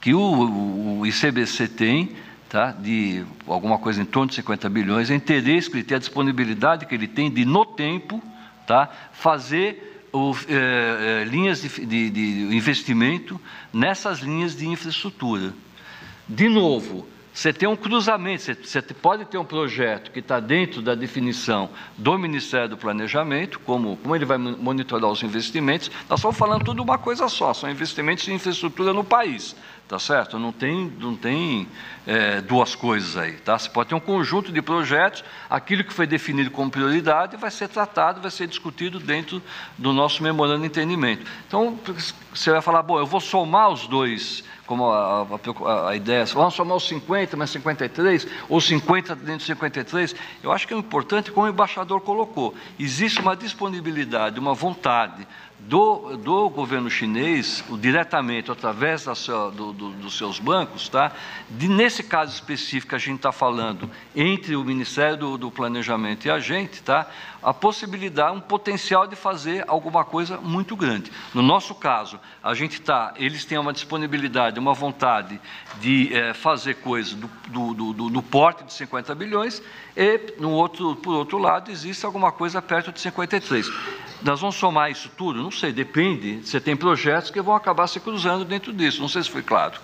Speaker 6: que o, o ICBC tem tá, de alguma coisa em torno de 50 bilhões, é interesse que ele tem, a disponibilidade que ele tem de, no tempo, tá, fazer o, é, é, linhas de, de, de investimento nessas linhas de infraestrutura. De novo, você tem um cruzamento, você, você pode ter um projeto que está dentro da definição do Ministério do Planejamento, como, como ele vai monitorar os investimentos. Nós estamos falando tudo uma coisa só, são investimentos em infraestrutura no país tá certo? Não tem, não tem é, duas coisas aí, tá? Você pode ter um conjunto de projetos, aquilo que foi definido como prioridade vai ser tratado, vai ser discutido dentro do nosso memorando de entendimento. Então, você vai falar, bom, eu vou somar os dois, como a, a, a ideia, vamos somar os 50 mais 53, ou 50 dentro de 53, eu acho que é importante, como o embaixador colocou, existe uma disponibilidade, uma vontade do, do governo chinês, diretamente, através sua, do, do, dos seus bancos, tá? De, nesse caso específico, a gente está falando entre o Ministério do, do, Planejamento e a gente, tá? a possibilidade, um potencial de fazer alguma coisa muito grande. No nosso caso, a gente está, eles têm uma disponibilidade, uma vontade de é, fazer coisas do, do, do, do, porte de 50 bilhões, e, no outro, por outro lado, existe alguma coisa perto de 53. Nós vamos somar isso tudo? Não sei, depende. Você tem projetos que vão acabar se cruzando dentro disso. Não sei se foi claro.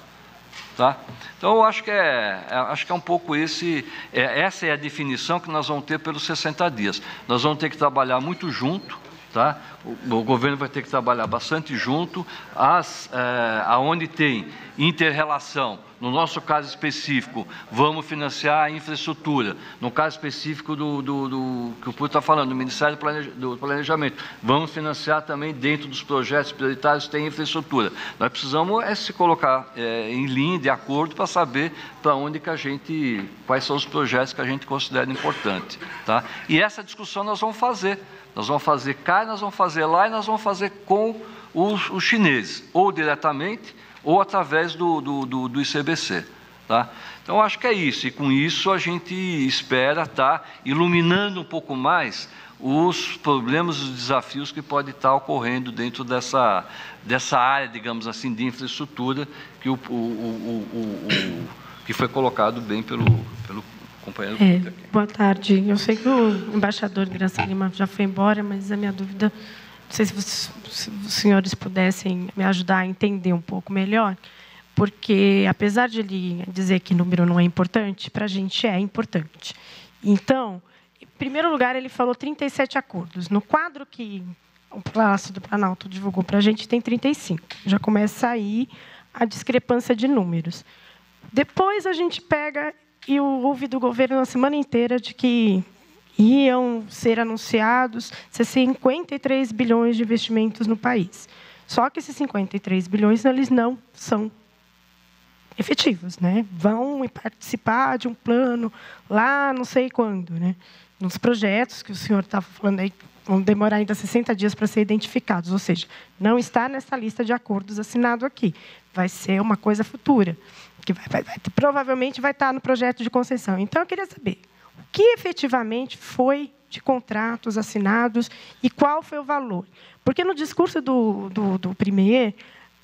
Speaker 6: Tá? Então, eu acho que é, é acho que é um pouco esse, é, essa é a definição que nós vamos ter pelos 60 dias. Nós vamos ter que trabalhar muito junto, tá? o, o governo vai ter que trabalhar bastante junto, as, é, aonde tem interrelação, no nosso caso específico, vamos financiar a infraestrutura. No caso específico do, do, do que o Puto está falando, do Ministério do Planejamento, vamos financiar também dentro dos projetos prioritários tem infraestrutura. Nós precisamos é se colocar é, em linha, de acordo, para saber para onde que a gente, quais são os projetos que a gente considera importante. Tá? E essa discussão nós vamos fazer. Nós vamos fazer cá, nós vamos fazer lá e nós vamos fazer com os, os chineses, ou diretamente, ou através do, do, do, do ICBC. Tá? Então, acho que é isso, e com isso a gente espera estar tá iluminando um pouco mais os problemas, os desafios que podem estar ocorrendo dentro dessa, dessa área, digamos assim, de infraestrutura que, o, o, o, o que foi colocado bem pelo, pelo companheiro.
Speaker 20: É, boa tarde. Eu sei que o embaixador Graça Lima já foi embora, mas a minha dúvida não sei se, vocês, se os senhores pudessem me ajudar a entender um pouco melhor, porque apesar de ele dizer que número não é importante, para a gente é importante. Então, em primeiro lugar, ele falou 37 acordos. No quadro que o Palácio do Planalto divulgou para a gente, tem 35. Já começa aí a discrepância de números. Depois a gente pega e ouve do governo a semana inteira de que iam ser anunciados 53 bilhões de investimentos no país. Só que esses 53 bilhões eles não são efetivos, né? Vão participar de um plano lá, não sei quando, né? Nos projetos que o senhor estava falando aí vão demorar ainda 60 dias para ser identificados, ou seja, não está nessa lista de acordos assinado aqui. Vai ser uma coisa futura, que vai, vai, vai, provavelmente vai estar no projeto de concessão. Então eu queria saber que efetivamente foi de contratos assinados e qual foi o valor. Porque no discurso do, do, do Premier,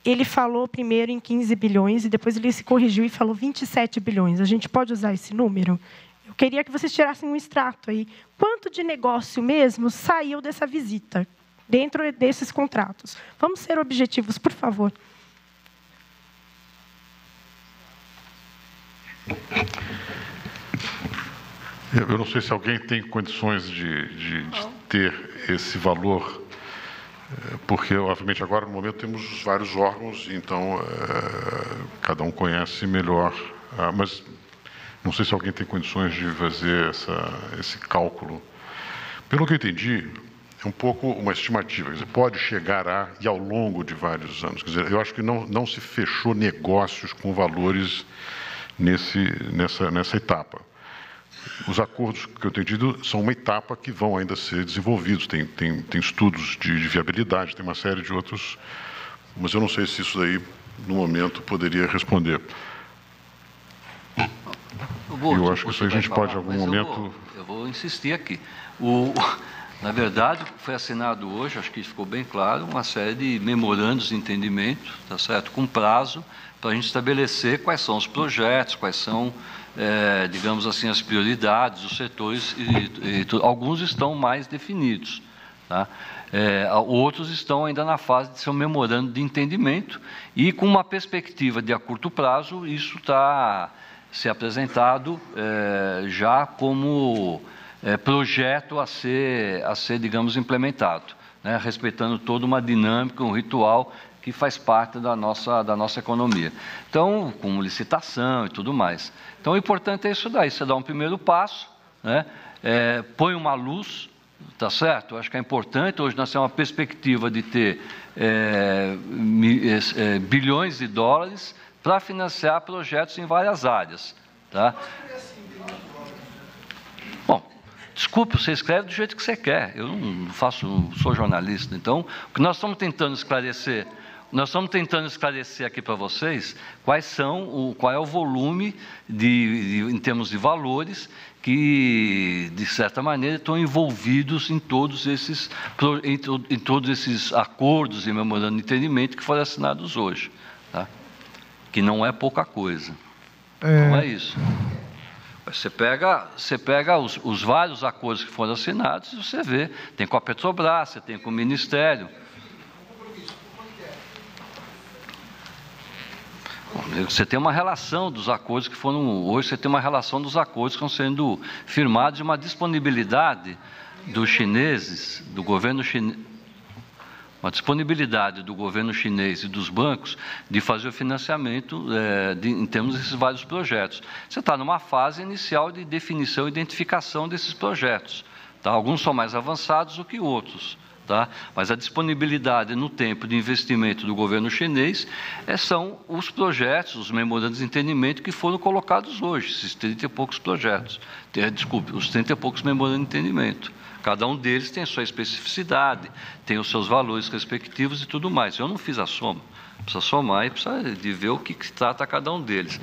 Speaker 20: ele falou primeiro em 15 bilhões e depois ele se corrigiu e falou 27 bilhões. A gente pode usar esse número? Eu queria que vocês tirassem um extrato aí. Quanto de negócio mesmo saiu dessa visita, dentro desses contratos? Vamos ser objetivos, por favor.
Speaker 2: Eu não sei se alguém tem condições de, de, de ter esse valor, eh, porque, obviamente, agora, no momento, temos vários órgãos, então é, cada um conhece melhor. Ah, mas não sei se alguém tem condições de fazer essa, esse cálculo. Pelo que eu entendi, é um pouco uma estimativa. Dizer, pode chegar a, e ao longo de vários anos. Quer dizer, eu acho que não, não se fechou negócios com valores nesse, nessa, nessa etapa. Os acordos que eu tenho entendido são uma etapa que vão ainda ser desenvolvidos. Tem, tem, tem estudos de, de viabilidade, tem uma série de outros, mas eu não sei se isso daí, no momento, poderia responder.
Speaker 6: Vou,
Speaker 2: eu acho que isso a gente falar, pode, em algum momento.
Speaker 6: Eu vou, eu vou insistir aqui. O, na verdade, foi assinado hoje, acho que ficou bem claro, uma série de memorandos de entendimento, tá certo? com prazo, para a gente estabelecer quais são os projetos, quais são é, digamos assim, as prioridades, os setores, e, e, alguns estão mais definidos. Tá? É, outros estão ainda na fase de ser um memorando de entendimento e com uma perspectiva de a curto prazo, isso está se apresentado é, já como é, projeto a ser, a ser, digamos, implementado, né? respeitando toda uma dinâmica, um ritual que faz parte da nossa, da nossa economia. Então, com licitação e tudo mais. Então, o importante é isso daí, você dá um primeiro passo, né? É, põe uma luz, tá certo? Eu acho que é importante, hoje nós temos uma perspectiva de ter é, é, é, bilhões de dólares para financiar projetos em várias áreas, tá? Desculpe, você escreve do jeito que você quer. Eu não faço, sou jornalista. Então, o que nós estamos tentando esclarecer nós estamos tentando esclarecer aqui para vocês quais são o, qual é o volume de, de, em termos de valores que de certa maneira estão envolvidos em todos esses em, em todos esses acordos e memorando de entendimento que foram assinados hoje, tá? que não é pouca coisa, é... não é isso. Você pega, você pega os, os vários acordos que foram assinados e você vê, tem com a Petrobras, você tem com o Ministério, Você tem uma relação dos acordos que foram. Hoje você tem uma relação dos acordos que estão sendo firmados e uma disponibilidade dos chineses, do governo chinês, uma disponibilidade do governo chinês e dos bancos de fazer o financiamento é, de, em termos desses vários projetos. Você está numa fase inicial de definição e identificação desses projetos. Tá? Alguns são mais avançados do que outros. Tá? Mas a disponibilidade no tempo de investimento do governo chinês é, são os projetos, os memorandos de entendimento que foram colocados hoje, esses 30 e poucos projetos. Desculpe, os 30 e poucos memorandos de entendimento. Cada um deles tem a sua especificidade, tem os seus valores respectivos e tudo mais. Eu não fiz a soma. Precisa somar e precisa de ver o que, que trata cada um deles.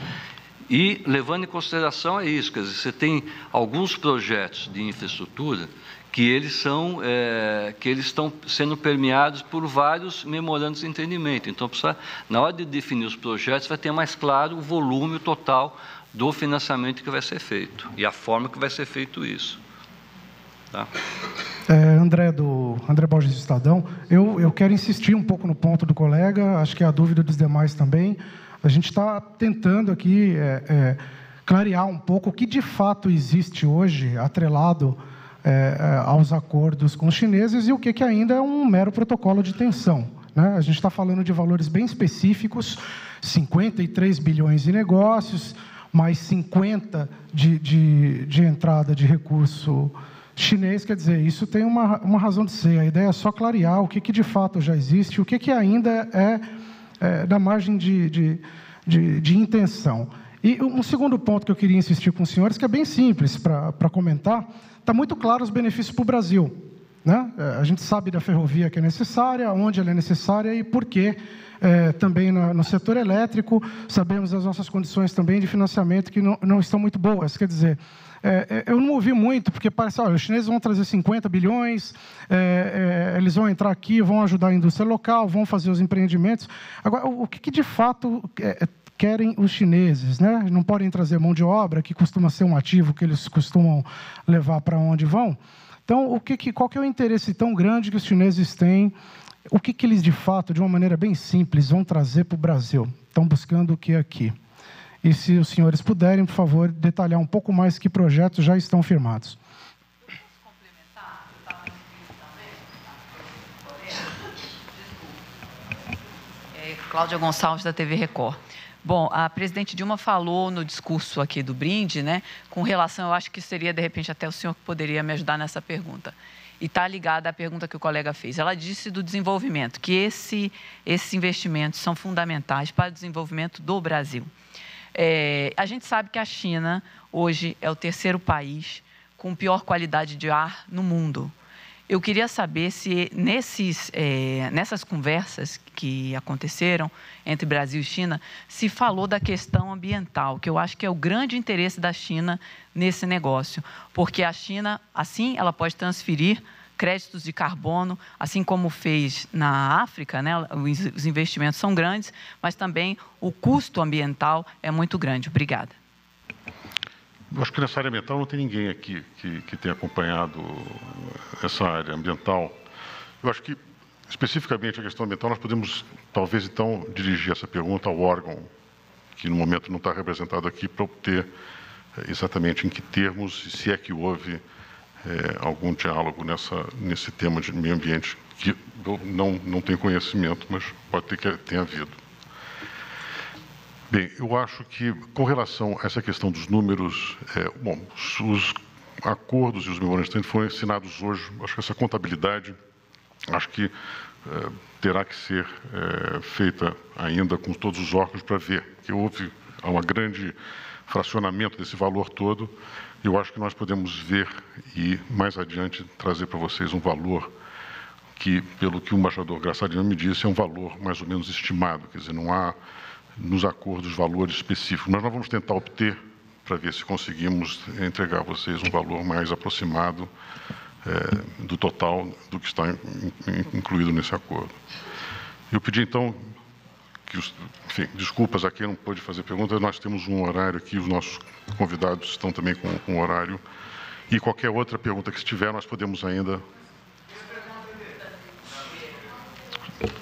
Speaker 6: E levando em consideração é isso, quer dizer, você tem alguns projetos de infraestrutura que eles são é, que eles estão sendo permeados por vários memorandos de entendimento. Então, precisa, na hora de definir os projetos, vai ter mais claro o volume total do financiamento que vai ser feito e a forma que vai ser feito isso. Tá?
Speaker 21: É, André do André Borges do Estadão, eu, eu quero insistir um pouco no ponto do colega. Acho que é a dúvida dos demais também. A gente está tentando aqui é, é, clarear um pouco o que de fato existe hoje atrelado é, é, aos acordos com os chineses e o que, que ainda é um mero protocolo de tensão. Né? A gente está falando de valores bem específicos, 53 bilhões de negócios, mais 50 de, de, de entrada de recurso chinês, quer dizer, isso tem uma, uma razão de ser. A ideia é só clarear o que, que de fato já existe, o que, que ainda é, é da margem de, de, de, de intenção. E um segundo ponto que eu queria insistir com os senhores, que é bem simples para comentar, está muito claro os benefícios para o Brasil. Né? É, a gente sabe da ferrovia que é necessária, onde ela é necessária e por que é, também no, no, setor elétrico. Sabemos as nossas condições também de financiamento que não, não estão muito boas. Quer dizer, é, é eu não ouvi muito, porque parece que os chineses vão trazer 50 bilhões, é, é, eles vão entrar aqui, vão ajudar a indústria local, vão fazer os empreendimentos. Agora, o, o que, que de fato querem os chineses, né? Não podem trazer mão de obra, que costuma ser um ativo que eles costumam levar para onde vão. Então, o que, qual que é o interesse tão grande que os chineses têm? O que, que eles, de fato, de uma maneira bem simples, vão trazer para o Brasil? Estão buscando o que aqui? E se os senhores puderem, por favor, detalhar um pouco mais que projetos já estão firmados.
Speaker 8: É, Cláudia Gonçalves, da TV Record. Bom, a presidente Dilma falou no discurso aqui do brinde, né, com relação, eu acho que seria de repente até o senhor que poderia me ajudar nessa pergunta. E está ligada à pergunta que o colega fez. Ela disse do desenvolvimento, que esse, esses investimentos são fundamentais para o desenvolvimento do Brasil. É, a gente sabe que a China hoje é o terceiro país com pior qualidade de ar no mundo. Eu queria saber se nesses, é, nessas conversas que aconteceram entre Brasil e China, se falou da questão ambiental, que eu acho que é o grande interesse da China nesse negócio, porque a China, assim, ela pode transferir créditos de carbono, assim como fez na África, né? os investimentos são grandes, mas também o custo ambiental é muito grande. Obrigada.
Speaker 2: Acho que nessa área ambiental não tem ninguém aqui que, que tenha acompanhado essa área ambiental. Eu acho que, especificamente a questão ambiental, nós podemos, talvez, então, dirigir essa pergunta ao órgão que, no momento, não está representado aqui, para obter eh, exatamente em que termos, e se é que houve é, algum diálogo nessa, nesse tema de meio ambiente, que eu não, não tenho conhecimento, mas pode ter que tenha havido. Bem, eu acho que, com relação a essa questão dos números, é, bom, os acordos e os memorandos foram assinados hoje. Acho que essa contabilidade, acho que é, terá que ser é, feita ainda com todos os órgãos para ver que houve um grande fracionamento desse valor todo Eu acho que nós podemos ver e, mais adiante, trazer para vocês um valor que, pelo que o embaixador Graçadinho me disse, é um valor mais ou menos estimado, quer dizer, não há nos acordos valores específicos, mas nós vamos tentar obter para ver se conseguimos entregar a vocês um valor mais aproximado é, do total do que está incluído nesse acordo. Eu pedi então que, os, enfim, desculpas a quem não pôde fazer perguntas, nós temos um horário aqui, os nossos convidados estão também com, com horário, e qualquer outra pergunta que estiver, nós podemos ainda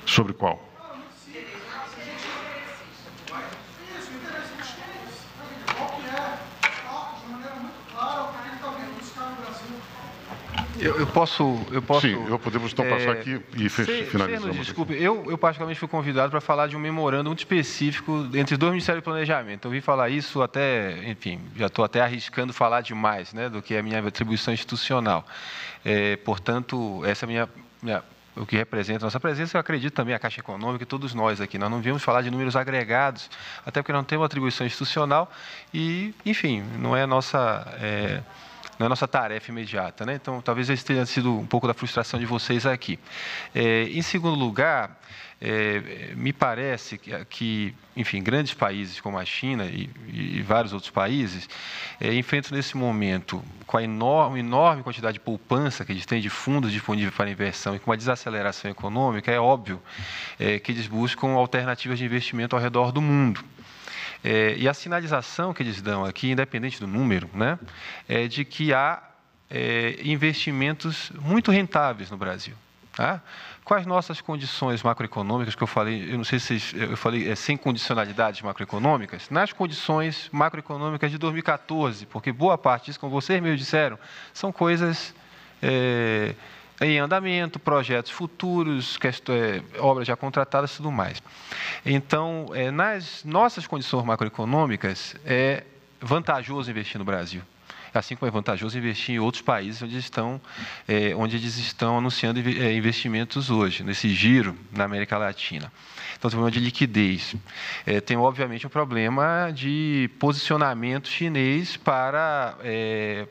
Speaker 2: Sobre qual?
Speaker 5: Eu, eu, posso, eu posso.
Speaker 2: Sim, eu podemos então passar é, aqui e finalizar.
Speaker 5: Desculpe, eu, eu particularmente fui convidado para falar de um memorando muito específico entre os dois Ministérios do Planejamento. Eu vim falar isso até, enfim, já estou até arriscando falar demais, né, do que é a minha atribuição institucional. É, portanto, essa é a minha, minha o que representa a nossa presença, eu acredito também a Caixa Econômica e todos nós aqui. Nós não viemos falar de números agregados, até porque não temos atribuição institucional e, enfim, não é nossa. É, não é nossa tarefa imediata. Né? Então, talvez esse tenha sido um pouco da frustração de vocês aqui. É, em segundo lugar, é, me parece que, que, enfim, grandes países como a China e, e vários outros países é, enfrentam nesse momento, com a enorme, enorme quantidade de poupança que eles têm de fundos disponíveis para inversão e com uma desaceleração econômica, é óbvio é, que eles buscam alternativas de investimento ao redor do mundo. É, e a sinalização que eles dão aqui, independente do número, né, é de que há é, investimentos muito rentáveis no Brasil. Tá? Com as nossas condições macroeconômicas, que eu falei, eu não sei se eu falei é, sem condicionalidades macroeconômicas, nas condições macroeconômicas de 2014, porque boa parte disso, como vocês mesmos disseram, são coisas é, em andamento, projetos futuros, é, obras já contratadas e tudo mais. Então, é, nas nossas condições macroeconômicas, é vantajoso investir no Brasil assim como é vantajoso investir em outros países onde, estão, é, onde eles estão anunciando é, investimentos hoje, nesse giro na América Latina. Então, tem um problema de liquidez. É, tem, obviamente, um problema de posicionamento chinês para é,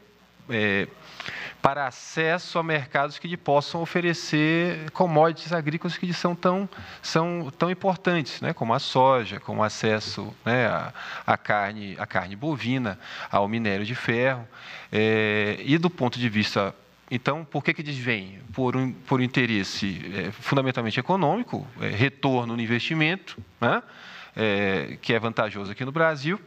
Speaker 5: para acesso a mercados que lhe possam oferecer commodities agrícolas que lhe são tão, são tão importantes, né? como a soja, como acesso né, à, à, carne, à carne bovina, ao minério de ferro. É, e do ponto de vista então, por que, que eles vêm? Por, um, por interesse é, fundamentalmente econômico, é, retorno no investimento, né? é, que é vantajoso aqui no Brasil.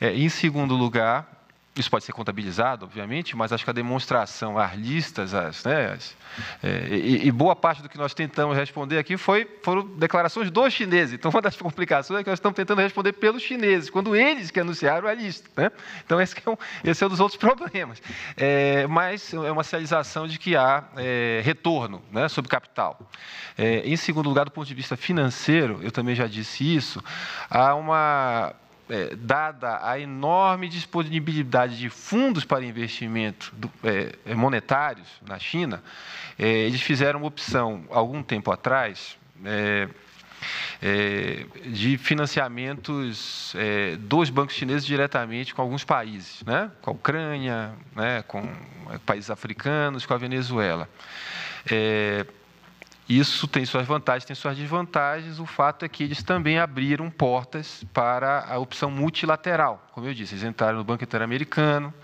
Speaker 5: Em segundo lugar, isso pode ser contabilizado, obviamente, mas acho que a demonstração, as listas, as, né, as, é, e, e, boa parte do que nós tentamos responder aqui foi, foram declarações dos chineses. Então, uma das complicações é que nós estamos tentando responder pelos chineses, quando eles que anunciaram a lista. Né? Então, esse é, um, esse é um dos outros problemas. É, mas é uma sinalização de que há é, retorno né, sobre capital. É, em segundo lugar, do ponto de vista financeiro, eu também já disse isso, há uma é, dada a enorme disponibilidade de fundos para investimento do, é, é, monetários na China, é, eles fizeram uma opção, algum tempo atrás, é, é, de financiamentos dos bancos chineses diretamente com alguns países, né? com a Ucrânia, né? com países africanos, com a Venezuela. Isso tem suas vantagens, tem suas desvantagens. O fato é que eles também abriram portas para a opção multilateral. Como eu disse, eles entraram no Banco Interamericano,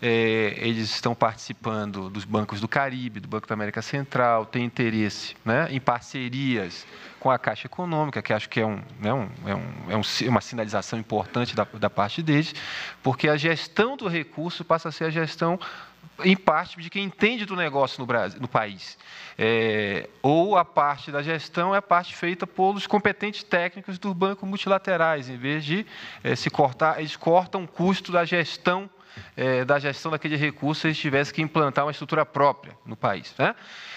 Speaker 5: é, eles estão participando dos bancos do Caribe, do Banco da América Central, têm interesse né, em parcerias com a Caixa Econômica, que acho que é, um, né, um, é, um, é um, uma sinalização importante da, da parte deles, porque a gestão do recurso passa a ser a gestão em parte de quem entende do negócio no, Brasil, no país. É, ou a parte da gestão é a parte feita pelos competentes técnicos dos bancos multilaterais, em vez de é, se cortar, eles cortam o custo da gestão é, da gestão daquele recurso se eles tivessem que implantar uma estrutura própria no país. Né?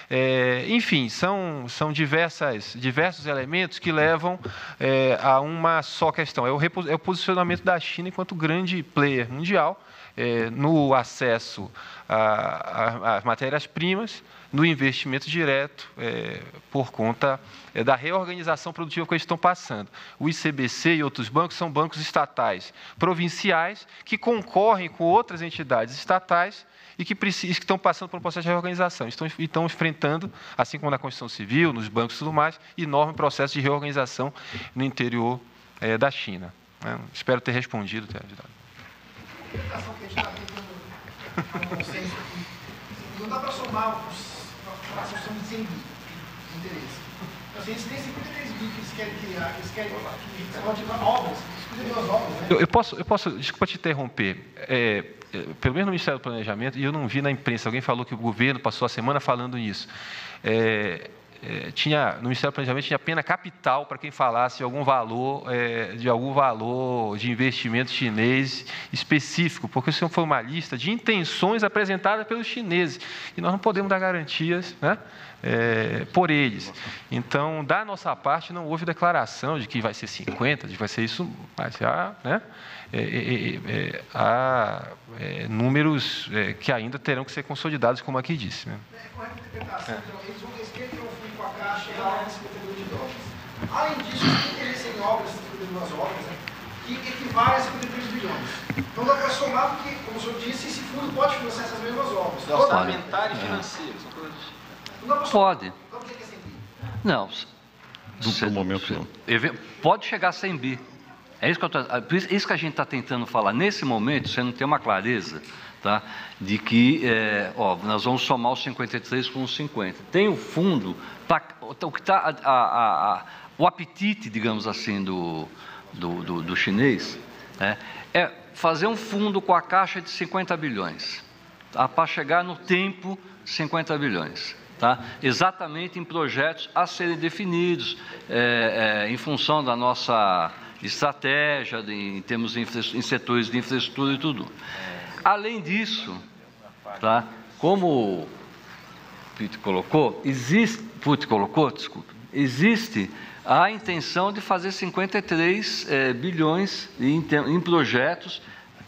Speaker 5: É, enfim, são, são diversas, diversos elementos que levam é, a uma só questão. É o, é o posicionamento da China enquanto grande player mundial é, no acesso às matérias-primas, no investimento direto, é, por conta é, da reorganização produtiva que eles estão passando. O ICBC e outros bancos são bancos estatais provinciais que concorrem com outras entidades estatais e que, que estão passando por um processo de reorganização. Estão, estão enfrentando, assim como na Constituição Civil, nos bancos e tudo mais, enorme processo de reorganização no interior da China. Né? Espero ter respondido, ter ajudado.
Speaker 15: Não dá para somar a solução de 100 bi de interesse. Assim, eles têm 53 bi que eles querem criar, eles querem que obras,
Speaker 5: né? Eu, eu, posso, eu posso, desculpa te interromper, é, é, pelo menos no Ministério do Planejamento, e eu não vi na imprensa, alguém falou que o governo passou a semana falando nisso. É, é, tinha, no Ministério do Planejamento tinha pena capital para quem falasse de algum valor, é, de algum valor de investimento chinês específico, porque isso foi uma lista de intenções apresentadas pelos chineses e nós não podemos dar garantias, né? É, por eles. Então, da nossa parte, não houve declaração de que vai ser 50, de que vai ser isso, mas há, né, é, é, é há é, números é, que ainda terão que ser consolidados, como aqui disse. Né?
Speaker 15: Então, eles vão chegar a 52 de dólares. Além disso, tem interesse em obras, 52 obras, né, que equivale a 53 bilhões. Então dá para somar, porque, como o senhor disse, esse fundo pode financiar essas mesmas obras.
Speaker 6: Orçamentário e financeiro, são coisas... Não pode. Não.
Speaker 2: No momento, não.
Speaker 6: Pode chegar a 100 bi. É isso que, tô, é isso que a gente está tentando falar. Nesse momento, você não tem uma clareza tá, de que é, ó, nós vamos somar os 53 com os 50. Tem o fundo Tá, o que está o apetite, digamos assim, do, do, do, do chinês né, é fazer um fundo com a caixa de 50 bilhões, tá, para chegar no tempo 50 bilhões. Tá? Exatamente em projetos a serem definidos é, é, em função da nossa estratégia, em termos de em setores de infraestrutura e tudo. Além disso, tá? como Pete colocou, existe Put colocou, desculpa, existe a intenção de fazer 53 é, bilhões em, em, projetos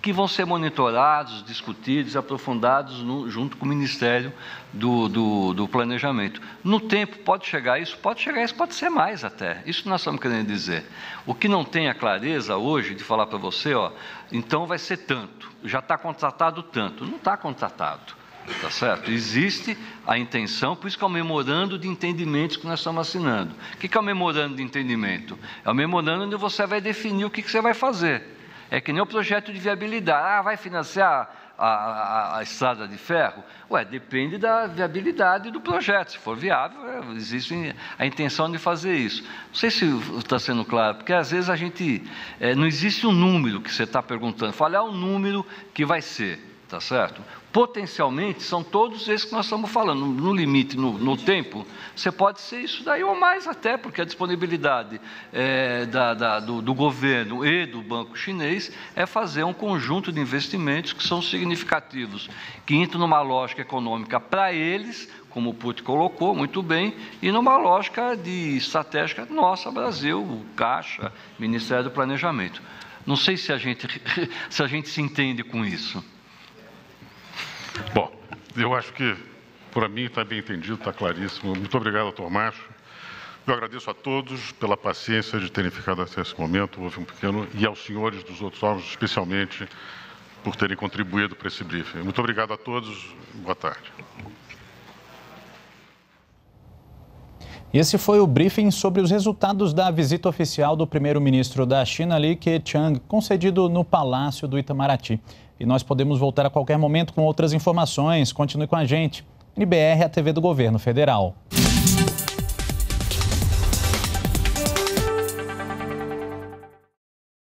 Speaker 6: que vão ser monitorados, discutidos, aprofundados no, junto com o Ministério do, do, do, Planejamento. No tempo, pode chegar isso? Pode chegar isso, pode ser mais até. Isso nós estamos querendo dizer. O que não tem a clareza hoje de falar para você, ó, então vai ser tanto, já está contratado tanto. Não está contratado. Tá certo? Existe a intenção, por isso que é o memorando de entendimentos que nós estamos assinando. O que é o memorando de entendimento? É o memorando onde você vai definir o que você vai fazer. É que nem o projeto de viabilidade. Ah, vai financiar a, a, a, estrada de ferro? Ué, depende da viabilidade do projeto. Se for viável, é, existe a intenção de fazer isso. Não sei se está sendo claro, porque às vezes a gente. É, não existe um número que você está perguntando. Fala, é o número que vai ser tá certo? Potencialmente são todos esses que nós estamos falando. No limite, no, no tempo, você pode ser isso daí ou mais até, porque a disponibilidade é, da, da, do, do, governo e do banco chinês é fazer um conjunto de investimentos que são significativos, que entram numa lógica econômica para eles, como o Putin colocou muito bem, e numa lógica de estratégica nossa, Brasil, Caixa, Ministério do Planejamento. Não sei se a gente se, a gente se entende com isso.
Speaker 2: Bom, eu acho que, para mim, está bem entendido, está claríssimo. Muito obrigado, doutor Márcio. Eu agradeço a todos pela paciência de terem ficado até esse momento. Houve um pequeno. E aos senhores dos outros órgãos, especialmente, por terem contribuído para esse briefing. Muito obrigado a todos. Boa tarde.
Speaker 22: Esse foi o briefing sobre os resultados da visita oficial do primeiro-ministro da China, Li Keqiang, concedido no Palácio do Itamaraty. E nós podemos voltar a qualquer momento com outras informações. Continue com a gente. NBR, a TV do Governo Federal.